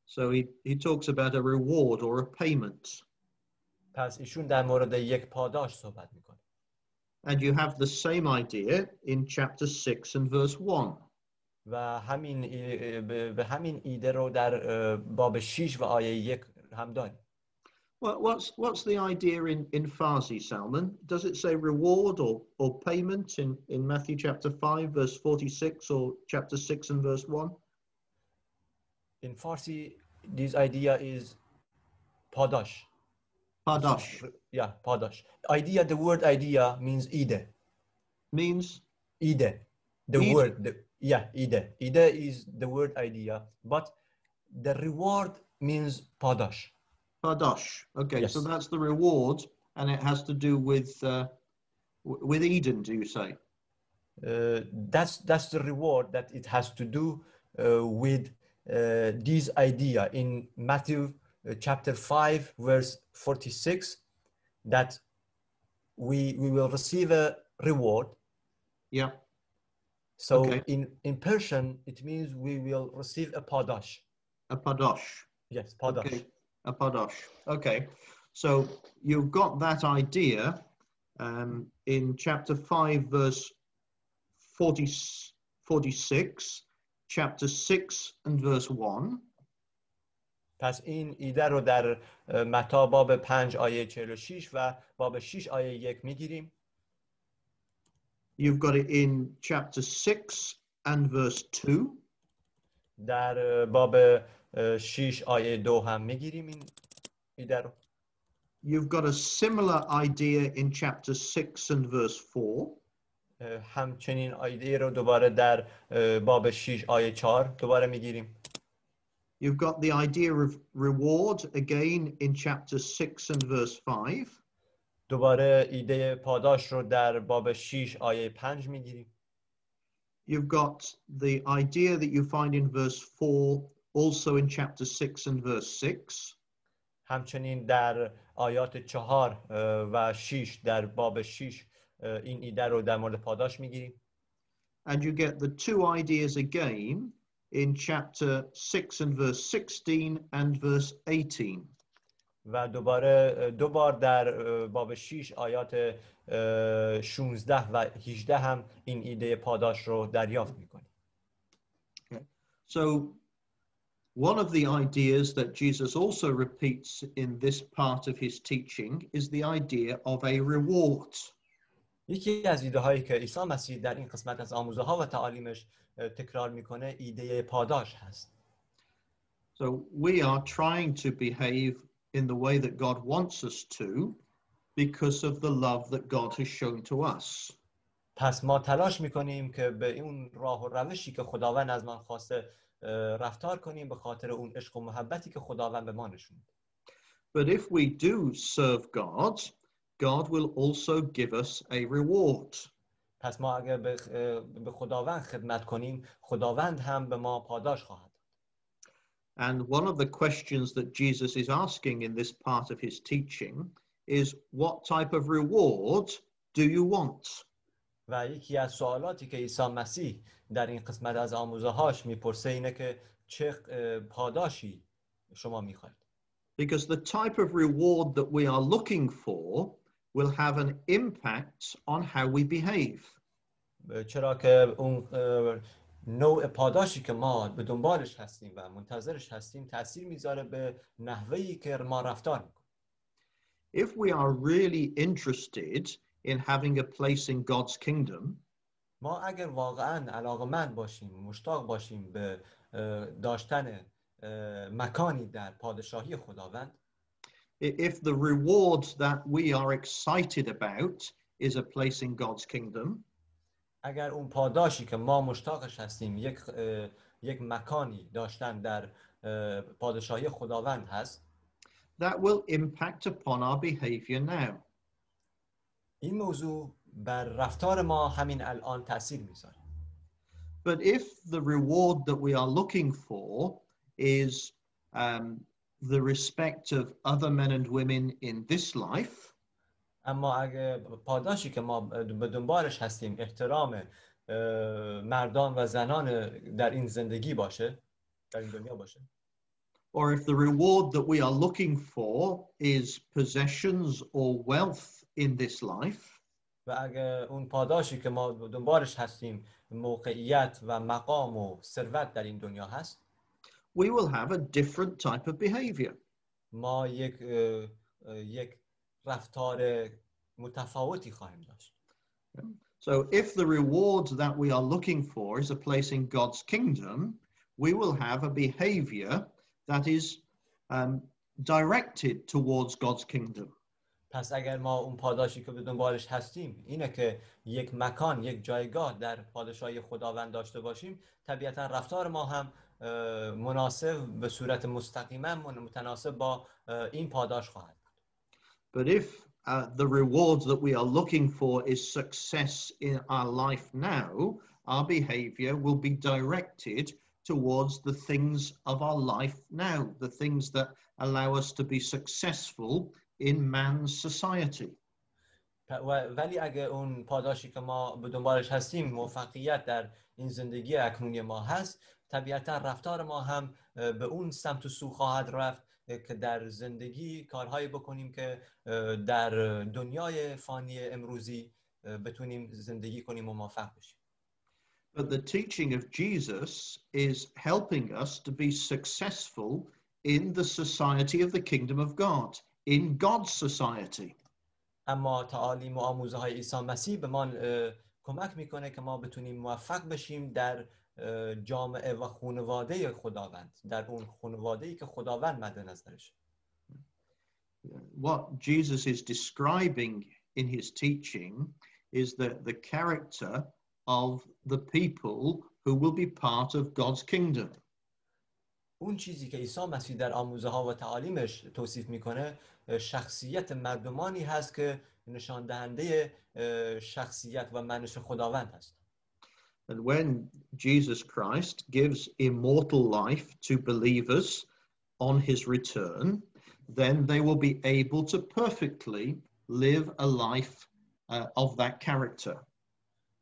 So he, he talks about a reward or a payment. پس ایشون در مورد یک پاداش صحبت میکنه And you have the same idea in chapter 6 and verse 1. و همین ای- به به همین ایده رو در اه، باب 6 و آیه یک هم dاریم What, what's, what's the idea in, in Farsi, Salman? Does it say reward or, or payment in, in Matthew chapter 5, verse 46, or chapter 6 and verse 1? In Farsi, this idea is padash. Padash Yeah, padash. Idea, the word idea means ide. means Ide. The Ide. word, the, yeah, ide. Ide is the word idea, but the reward means padash. Padash. Okay, so that's the reward, and it has to do with uh, with Eden. Do you say? Uh, that's that's the reward that it has to do uh, with uh, this idea in Matthew uh, chapter 5 verse 46 that we we will receive a reward Yeah. so Okay. in in Persian it means we will receive a padash A padash. yes padash Okay. A padash. Okay. So you've got that idea um, in chapter 5, verse 40, 46, chapter 6, and verse 1. پس این ایده رو در اه، متی باب 5 آیه 46 و باب 6 آیه 1 میگیریم You've got it in chapter 6 and verse 2. در اه، باب 6 آیه 2 هم میگیریم این ایده رو You've got a similar idea in chapter 6 and verse 4. اه، همچنین ایده رو دوباره در اه، باب 6 آیه 4 دوباره میگیریم You've got the idea of reward again in chapter 6 and verse 5. دوباره ایده پاداش رو در باب 6 آیه 5 می‌گیریم You've got the idea that you find in verse 4 also in chapter 6 and verse 6. همچنین در آیات 4 و 6 در باب 6 اه، این ایده رو در مورد پاداش می‌گیریم And you get the two ideas again in chapter 6 and verse 16 and verse 18. و دوباره دو بار در باب 6 آیات اه، 16 و 18 هم این ایده پاداش رو دریافت می‌کنیم So, one of the ideas that Jesus also repeats in this part of his teaching is the idea of a reward. یکی از ایده هایی که عیسی مسیح در این قسمت از آموزه ها و تعالیمش تکرار می‌کنه ایده پاداش هست So, we are trying to behave in the way that God wants us to because of the love that God has shown to us. پس ما تلاش میکنیم که به اون راه و روشی که خداوند از من خواسته اه، رفتار کنیم به خاطر اون عشق و محبتی که خداوند به ما نشوند But if we do serve God, God will also give us a reward. پس ما اگر به اه، به خداوند خدمت کنیم خداوند هم به ما پاداش خواهد داد. And one of the questions that Jesus is asking in this part of his teaching is what type of reward do you want? و یکی از سوالاتی که عیسی مسیح در این قسمت از آموزه هاش میپرسه اینه که چه اه، پاداشی شما میخواید because the type of reward that we are looking for will have an impact on how we behave. چرا که اون اه، نوع پاداشی که ما به دنبالش هستیم و منتظرش هستیم تاثیر می‌ذاره به نحوهی که ما رفتار می‌کنیم. If we are really interested in having a place in God's kingdom, ما اگر واقعا علاقمند باشیم مشتاق باشیم به داشتن مکانی در پادشاهی خداوند if the reward that we are excited about is a place in God's kingdom, اگر اون پاداشی که ما مشتاقش هستیم یک یک مکانی داشتن در اه، پادشاهی خداوند هست that will impact upon our behavior now. این موضوع بر رفتار ما همین الان تاثیر می‌ذاره But if the reward that we are looking for is um, the respect of other men and women in this life, اما اگه پاداشی که ما به دنبالش هستیم احترام مردان و زنان در این زندگی باشه در این دنیا باشه or if the reward that we are looking for is possessions or wealth in this life, و اگه اون پاداشی که ما به دنبالش هستیم موقعیت و مقام و ثروت در این دنیا هست we will have a different type of behavior. ما یک یک رفتار متفاوتی خواهیم داشت So if the reward that we are looking for is a place in God's kingdom, we will have a behavior that is um, directed towards God's kingdom. پس اگر ما اون پاداشی که به دنبالش هستیم اینه که یک مکان یک جایگاه در پادشاهی خداوند داشته باشیم طبیعتا رفتار ما هم مناسب به صورت مستقیما متناسب با این پاداش خواهد. But if uh, the reward that we are looking for is success in our life now, our behavior will be directed towards the things of our life now, the things that allow us to be successful in man's society. پ- و- ولی اگه اون پاداشی که ما به دنبالش هستیم موفقیت در این زندگی اکنونی ما هست طبیعتا رفتار ما هم اه، به اون سمت و سو خواهد رفت اه، که در زندگی کارهایی بکنیم که در دنیای فانی امروزی بتونیم زندگی کنیم و موفق بشیم But the teaching of Jesus is helping us to be successful in the society of the kingdom of God, in God's society. اما تعالیم و آموزه های عیسی مسیح به ما کمک می‌کنه که ما بتونیم موفق بشیم در جامعه و خانواده خداوند. در اون خانواده ای که خداوند مد نظرشه What Jesus is describing in his teaching is that the character of the people who will be part of God's kingdom. اون چیزی که عیسی مسیح در آموزه ها و تعالیمش توصیف می‌کنه شخصیت مردمانی هست که نشان دهنده شخصیت و منش خداوند هست. And when Jesus Christ gives immortal life to believers on his return, then they will be able to perfectly live a life uh, of that character.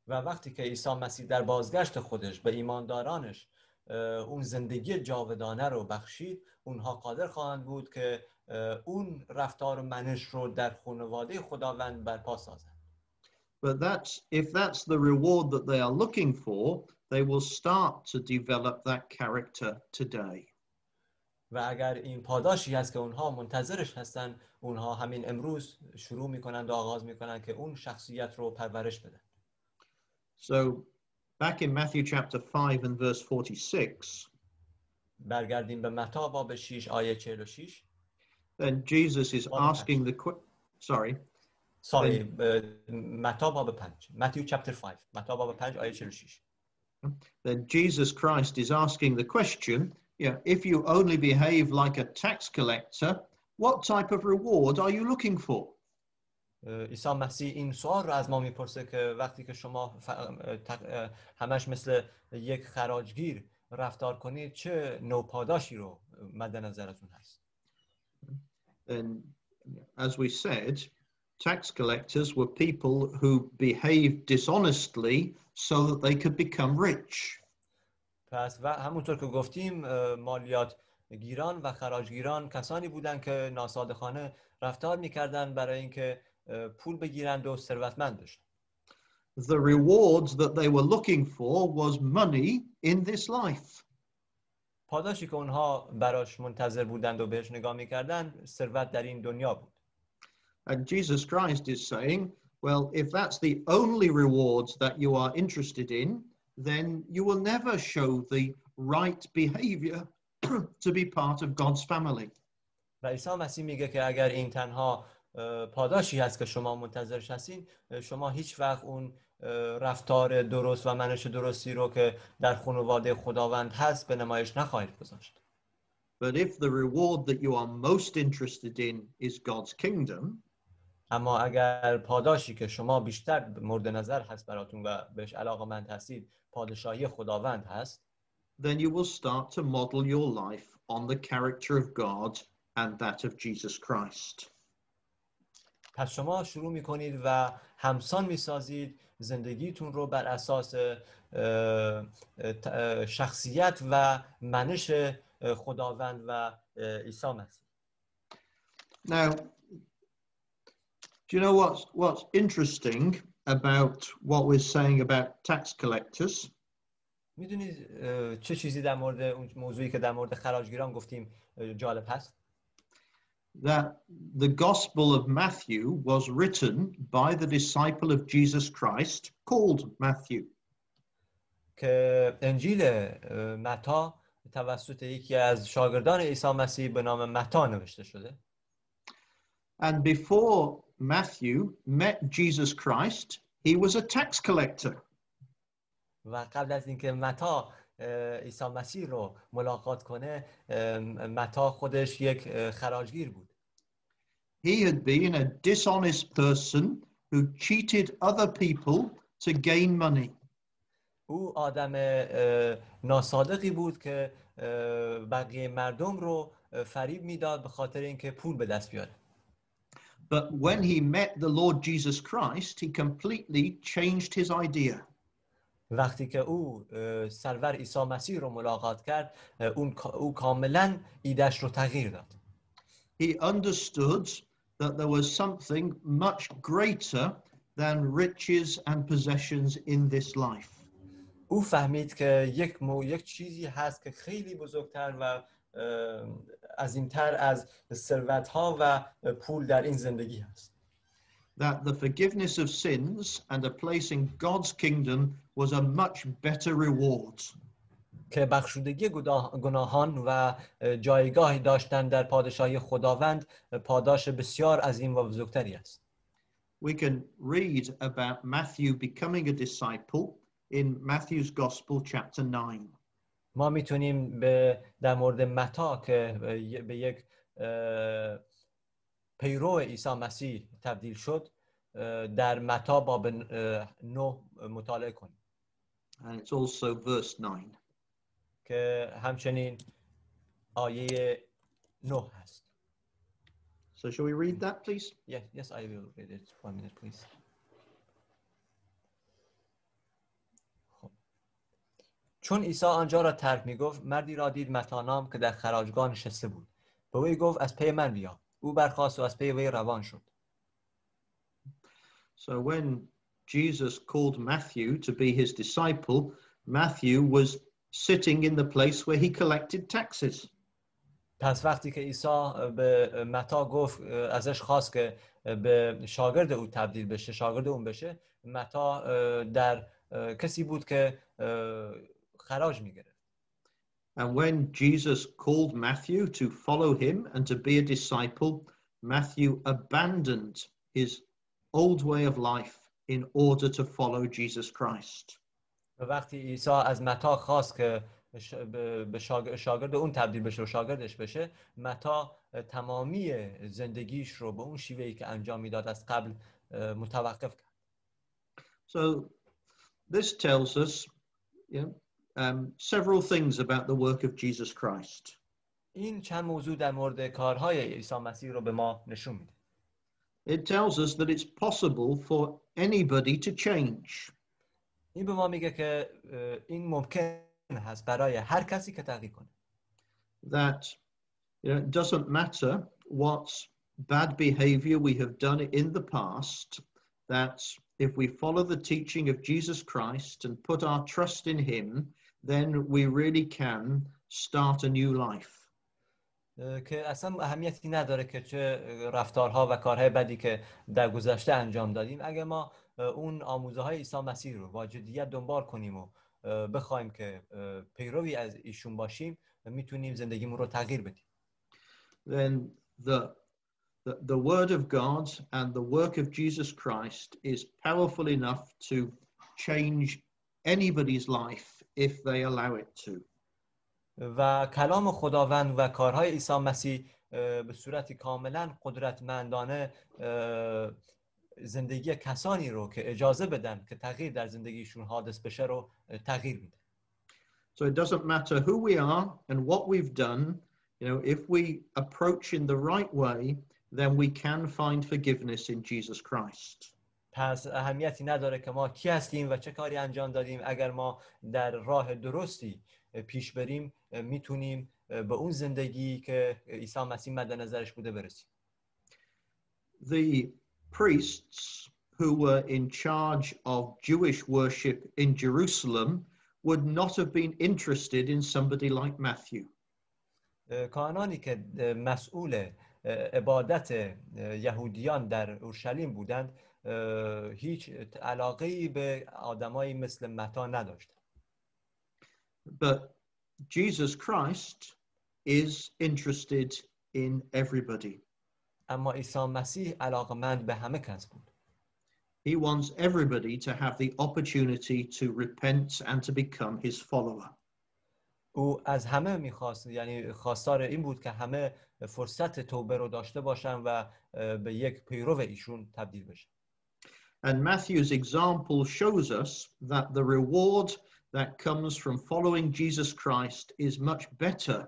و وقتی که عیسی مسیح در بازگشت خودش به ایماندارانش اه، اون زندگی جاودانه رو بخشید اونها قادر خواهند بود که اه، اون رفتار و منش رو در خانواده خداوند برپا سازند But that's if that's the reward that they are looking for, they will start to develop that character today. و اگر این پاداشی هست که اونها منتظرش هستن اونها همین امروز شروع میکنند و آغاز میکنند که اون شخصیت رو پرورش بدن So back in Matthew chapter 5 and verse 46, برگردیم به متا باب 6 آیه 46 then Jesus is Bottom asking the que- sorry, ساری متا باب 5 Matthew chapter 5 متا باب 5 آیه 46 then Jesus Christ is asking the question, yeah, if you only behave like a tax collector, what type of reward are you looking for? عیسی مسیح این سوال رو از ما میپرسه که وقتی که شما ف- تق- همش مثل یک خراجگیر رفتار کنید چه نوع پاداشی رو مد نظرتون هست And as we said, tax collectors were people who behaved dishonestly so that they could become rich. پس و همونطور که گفتیم اه، مالیات گیران و خراجگیران کسانی بودند که ناصادخانه رفتار میکردند برای اینکه اه، پول بگیرند و ثروتمند بشن The rewards that they were looking for was money in this life. پاداشی که اونها براش منتظر بودند و بهش نگاه میکردند ثروت در این دنیا بود And Jesus Christ is saying, well, if that's the only rewards that you are interested in, then you will never show the right behavior (clears throat) to be part of God's family. و عیسی مسیح میگه که اگر این تنها اه، پاداشی هست که شما منتظرش هستین اه، شما هیچ وقت اون اه، رفتار درست و منش درستی رو که در خانواده خداوند هست به نمایش نخواهید گذاشت But if the reward that you are most interested in is God's kingdom, اما اگر پاداشی که شما بیشتر مورد نظر هست براتون و بهش علاقه هستید پادشاهی خداوند هست then you will start to model your life on the character of God and that of Jesus Christ. پس شما شروع می‌کنید و همسان می‌سازید زندگیتون رو بر اساس شخصیت و منش خداوند و عیسی مسیح Now, do you know what's what's interesting about what we're saying about tax collectors? میدونید اه، چه چیزی در مورد اون موضوعی که در مورد خراجگیران گفتیم اه، جالب هست That the Gospel of Matthew was written by the disciple of Jesus Christ called Matthew. که انجیل اه، متا توسط یکی از شاگردان عیسی مسیح به نام متا نوشته شده And before Matthew met Jesus Christ, he was a tax collector. و قبل از اینکه متا عیسی مسیح رو ملاقات کنه متا خودش یک خراجگیر بود He had been a dishonest person who cheated other people to gain money. او آدم اه، ناصادقی بود که بقیه مردم رو فریب می‌داد به خاطر اینکه پول به دست بیاره But when he met the Lord Jesus Christ, he completely changed his idea. وقتی که او اه، سرور عیسی مسیح رو ملاقات کرد اه، اون او کاملا ایدش رو تغییر داد He understood that there was something much greater than riches and possessions in this life. او فهمید که یک مو... یک چیزی هست که خیلی بزرگتر و عظیمتر از ثروت ها و پول در این زندگی هست That the forgiveness of sins and a place in God's kingdom was a much better reward. که بخشودگی گناه- گناهان و جایگاهی داشتن در پادشاهی خداوند پاداش بسیار عظیم و بزرگتری است We can read about Matthew becoming a disciple in Matthew's Gospel, chapter 9. ما می‌تونیم به در مورد متا که به یک پیرو عیسی مسیح تبدیل شد در متا باب اه، نه مطالعه کنیم And it's also verse 9. که همچنین آیه نه هست So, shall we read that, please? Yes, yes, I will read it. One minute, please. چون عیسی آنجا را ترک می گفت مردی را دید متانام که در خراجگاه نشسته بود. به وی گفت از پی من بیا. او برخاست و از پی وی روان شد. So, when Jesus called Matthew to be his disciple, Matthew was sitting in the place where he collected taxes. پس وقتی که عیسی به متا گفت ازش خواست که به شاگرد او تبدیل بشه شاگرد اون بشه متا در کسی بود که خراج میگرفت And when Jesus called Matthew to follow him and to be a disciple, Matthew abandoned his old way of life in order to follow Jesus Christ. و وقتی عیسی از متا خواست که ش- به به شاگ- شاگرد اون تبدیل بشه و شاگردش بشه متا تمامی زندگیش رو به اون شیوهی که انجام میداد از قبل متوقف کرد So this tells us you know, um, several things about the work of Jesus Christ. این چند موضوع در مورد کارهای عیسی مسیح رو به ما نشون میده It tells us that it's possible for anybody to change. این به ما میگه که اه، این ممکن هست برای هر کسی که تغییر کنه that you know, it doesn't matter what bad behavior we have done in the past, that if we follow the teaching of Jesus Christ and put our trust in Him, then we really can start a new life. که اصلا اهمیتی نداره که چه رفتارها و کارهای بدی که در گذشته انجام دادیم اگر ما اون آموزه های عیسی مسیح رو با جدیت دنبال کنیم و بخوایم که پیروی از ایشون باشیم میتونیم زندگیمون رو تغییر بدیم then the, the, the word of God and the work of Jesus Christ is powerful enough to change anybody's life if they allow it to. و کلام خداوند و کارهای عیسی مسیح به صورتی کاملا قدرتمندانه زندگی کسانی رو که اجازه بدن که تغییر در زندگیشون حادث بشه رو تغییر میده. So it doesn't matter who we are and what we've done, you know, if we approach in the right way, then we can find forgiveness in Jesus Christ. پس اهمیتی نداره که ما کی هستیم و چه کاری انجام دادیم اگر ما در راه درستی پیش بریم می‌تونیم به اون زندگی که عیسی مسیح مد نظرش بوده برسیم The priests who were in charge of Jewish worship in Jerusalem would not have been interested in somebody like Matthew. کانانی که مسئول عبادت یهودیان در اورشلیم بودند هیچ علاقه ای به آدمایی مثل متا نداشت. But Jesus Christ is interested in everybody. اما عیسی مسیح علاقمند به همه کس بود. He wants everybody to have the opportunity to repent and to become his follower. او از همه می‌خواست یعنی خواستار این بود که همه فرصت توبه رو داشته باشن و به یک پیرو ایشون تبدیل بشن. And Matthew's example shows us that the reward that comes from following Jesus Christ is much better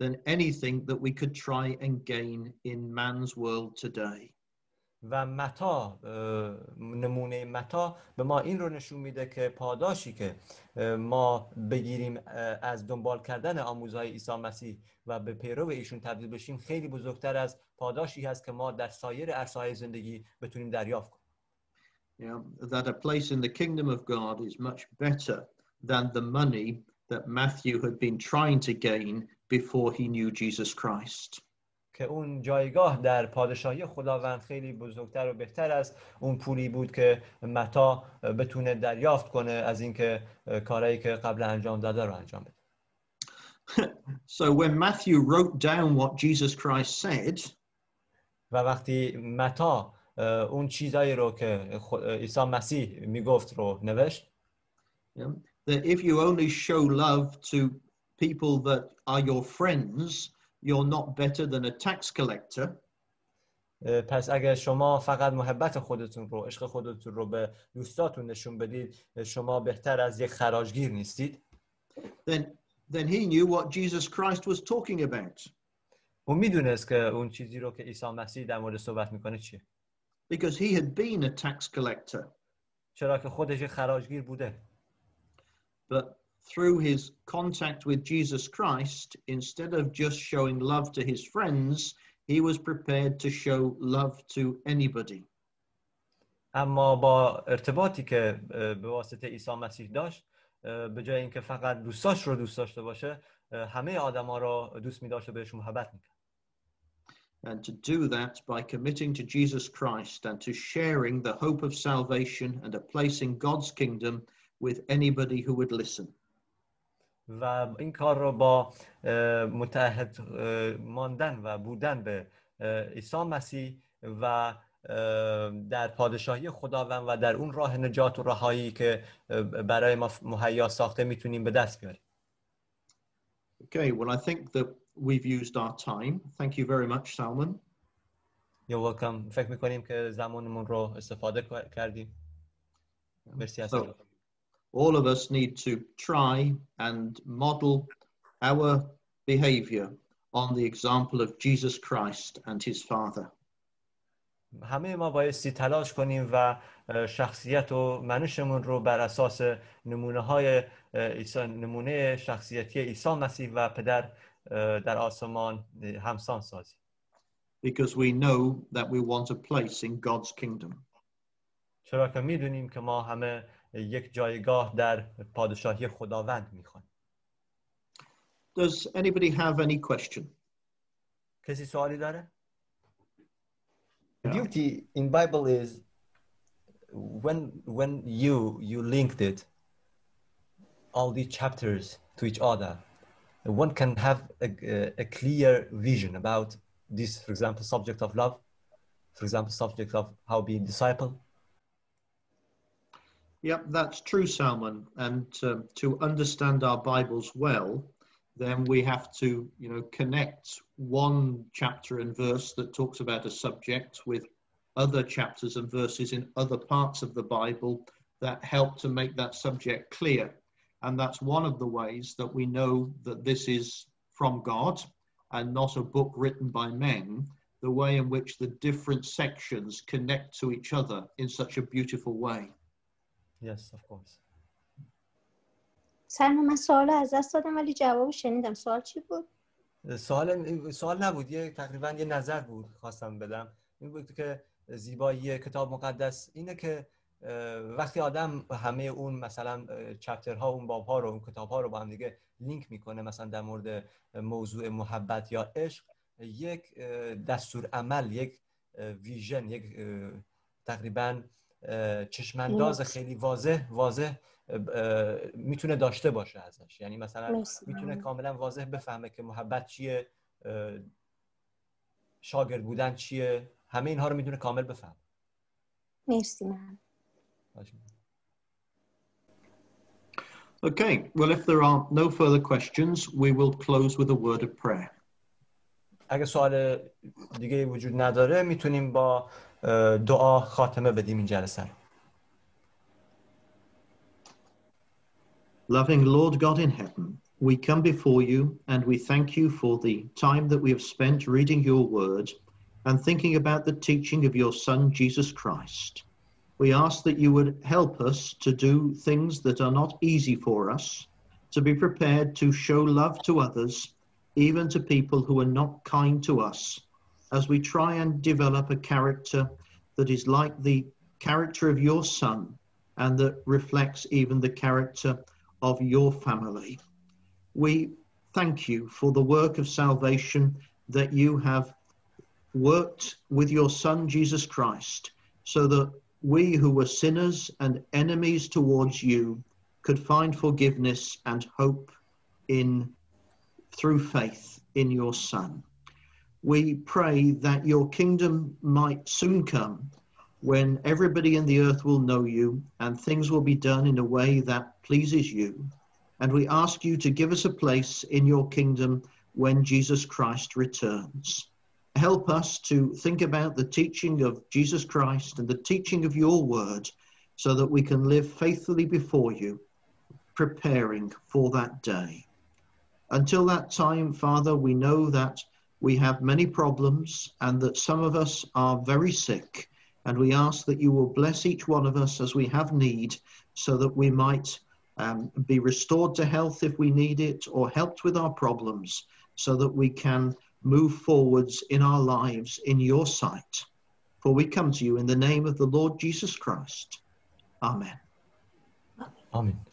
than anything that we could try and gain in man's world today. و متا نمونه متا به ما این رو نشون میده که پاداشی که ما بگیریم از دنبال کردن آموزهای عیسی مسیح و به پیرو ایشون تبدیل بشیم خیلی بزرگتر از پاداشی هست که ما در سایر عرصه‌های زندگی بتونیم دریافت کنیم. You know, that a place in the kingdom of God is much better than the money that Matthew had been trying to gain before he knew Jesus Christ. که اون جایگاه در پادشاهی خداوند خیلی بزرگتر و بهتر از اون پولی بود که متا بتونه دریافت کنه از اینکه کارهایی که قبل انجام داده رو انجام بده. (laughs) so when Matthew wrote down what Jesus Christ said, و وقتی متا اون چیزایی رو که عیسی مسیح می‌گفت رو نوشت؟ That if you only show love to people that are your friends, you're not better than a tax collector. پس اگر شما فقط محبت خودتون رو عشق خودتون رو به دوستاتون نشون بدید شما بهتر از یک خراجگیر نیستید. Then then he knew what Jesus Christ was talking about. اون می‌دونست که اون چیزی رو که عیسی مسیح در مورد صحبت می‌کنه چیه. because he had been a tax collector چرا که خودش خراجگیر بوده but through his contact with Jesus Christ instead of just showing love to his friends he was prepared to show love to anybody اما با ارتباطی که به واسطه عیسی مسیح داشت به جای اینکه فقط دوستاش رو دوست داشته باشه همه آدما رو دوست می داشت و بهشون محبت میکرد and to do that by committing to Jesus Christ and to sharing the hope of salvation and of placing God's kingdom with anybody who would listen. و این کار رو با متحد ماندن و بودن به عیسی مسیح و در پادشاهی خداوند و در اون راه نجات و رهایی که برای ما مهیا ساخته میتونیم به دست بیاریم. Okay, well I think that we've used our time. Thank you very much, Salman. You're welcome. فکر میکنیم که زمانمون رو استفاده کردیم. مرسی از So, all of us need to try and model our behavior on the example of Jesus Christ and his Father. همه ما بایستی تلاش کنیم و شخصیت و منشمون رو بر اساس نمونه های نمونه شخصیتی عیسی مسیح و پدر اه، در آسمان اه، همسان سازی because we know that we want a place in God's kingdom. چرا که میدونیم که ما همه یک جایگاه در پادشاهی خداوند میخوایم Does anybody have any question? کسی سوالی داره؟ Yeah. beauty in Bible is when when you you linked it all these chapters to each other one can have a, a clear vision about this for example subject of love for example subject of how being disciple Yep, that's true, Salman. And um, to understand our Bibles well, then we have to, you know, connect one chapter and verse that talks about a subject with other chapters and verses in other parts of the Bible that help to make that subject clear. And that's one of the ways that we know that this is from God and not a book written by men, the way in which the different sections connect to each other in such a beautiful way. yes of course سلام من سوال از دست دادم ولی جواب شنیدم سوال چی بود سوال سوال نبود یه تقریبا یه نظر بود خواستم بدم این بود که زیبایی کتاب مقدس اینه که اه، وقتی آدم همه اون مثلا چپترها اون بابها رو اون کتابها رو با هم دیگه لینک می‌کنه مثلا در مورد موضوع محبت یا عشق یک دستور عمل یک ویژن یک تقریبا چشمانداز. خیلی واضح واضح می‌تونه داشته باشه ازش. یعنی مثلا می‌تونه کاملا واضح بفهمه که محبت چیه شاگرد بودن چیه همه اینها رو می‌تونه کامل بفهمه. مرسی من Okay, well, if there are no further questions, we will close with a word of prayer. اگه سوال دیگه وجود نداره میتونیم با اه، دعا خاتمه بدیم این جلسه رو. Loving Lord God in heaven, we come before you and we thank you for the time that we have spent reading your word and thinking about the teaching of your Son, Jesus Christ. We ask that you would help us to do things that are not easy for us, to be prepared to show love to others, even to people who are not kind to us, as we try and develop a character that is like the character of your Son and that reflects even the character of your family. We thank you for the work of salvation that you have worked with your Son, Jesus Christ, so that we who were sinners and enemies towards you could find forgiveness and hope in through faith in your Son. We pray that your kingdom might soon come when everybody in the earth will know you and things will be done in a way that pleases you. And we ask you to give us a place in your kingdom when Jesus Christ returns. Help us to think about the teaching of Jesus Christ and the teaching of your word so that we can live faithfully before you, preparing for that day. Until that time, Father, we know that we have many problems and that some of us are very sick. And we ask that you will bless each one of us as we have need so that we might um, be restored to health if we need it or helped with our problems so that we can move forwards in our lives in your sight. For we come to you in the name of the Lord Jesus Christ. Amen. Amen.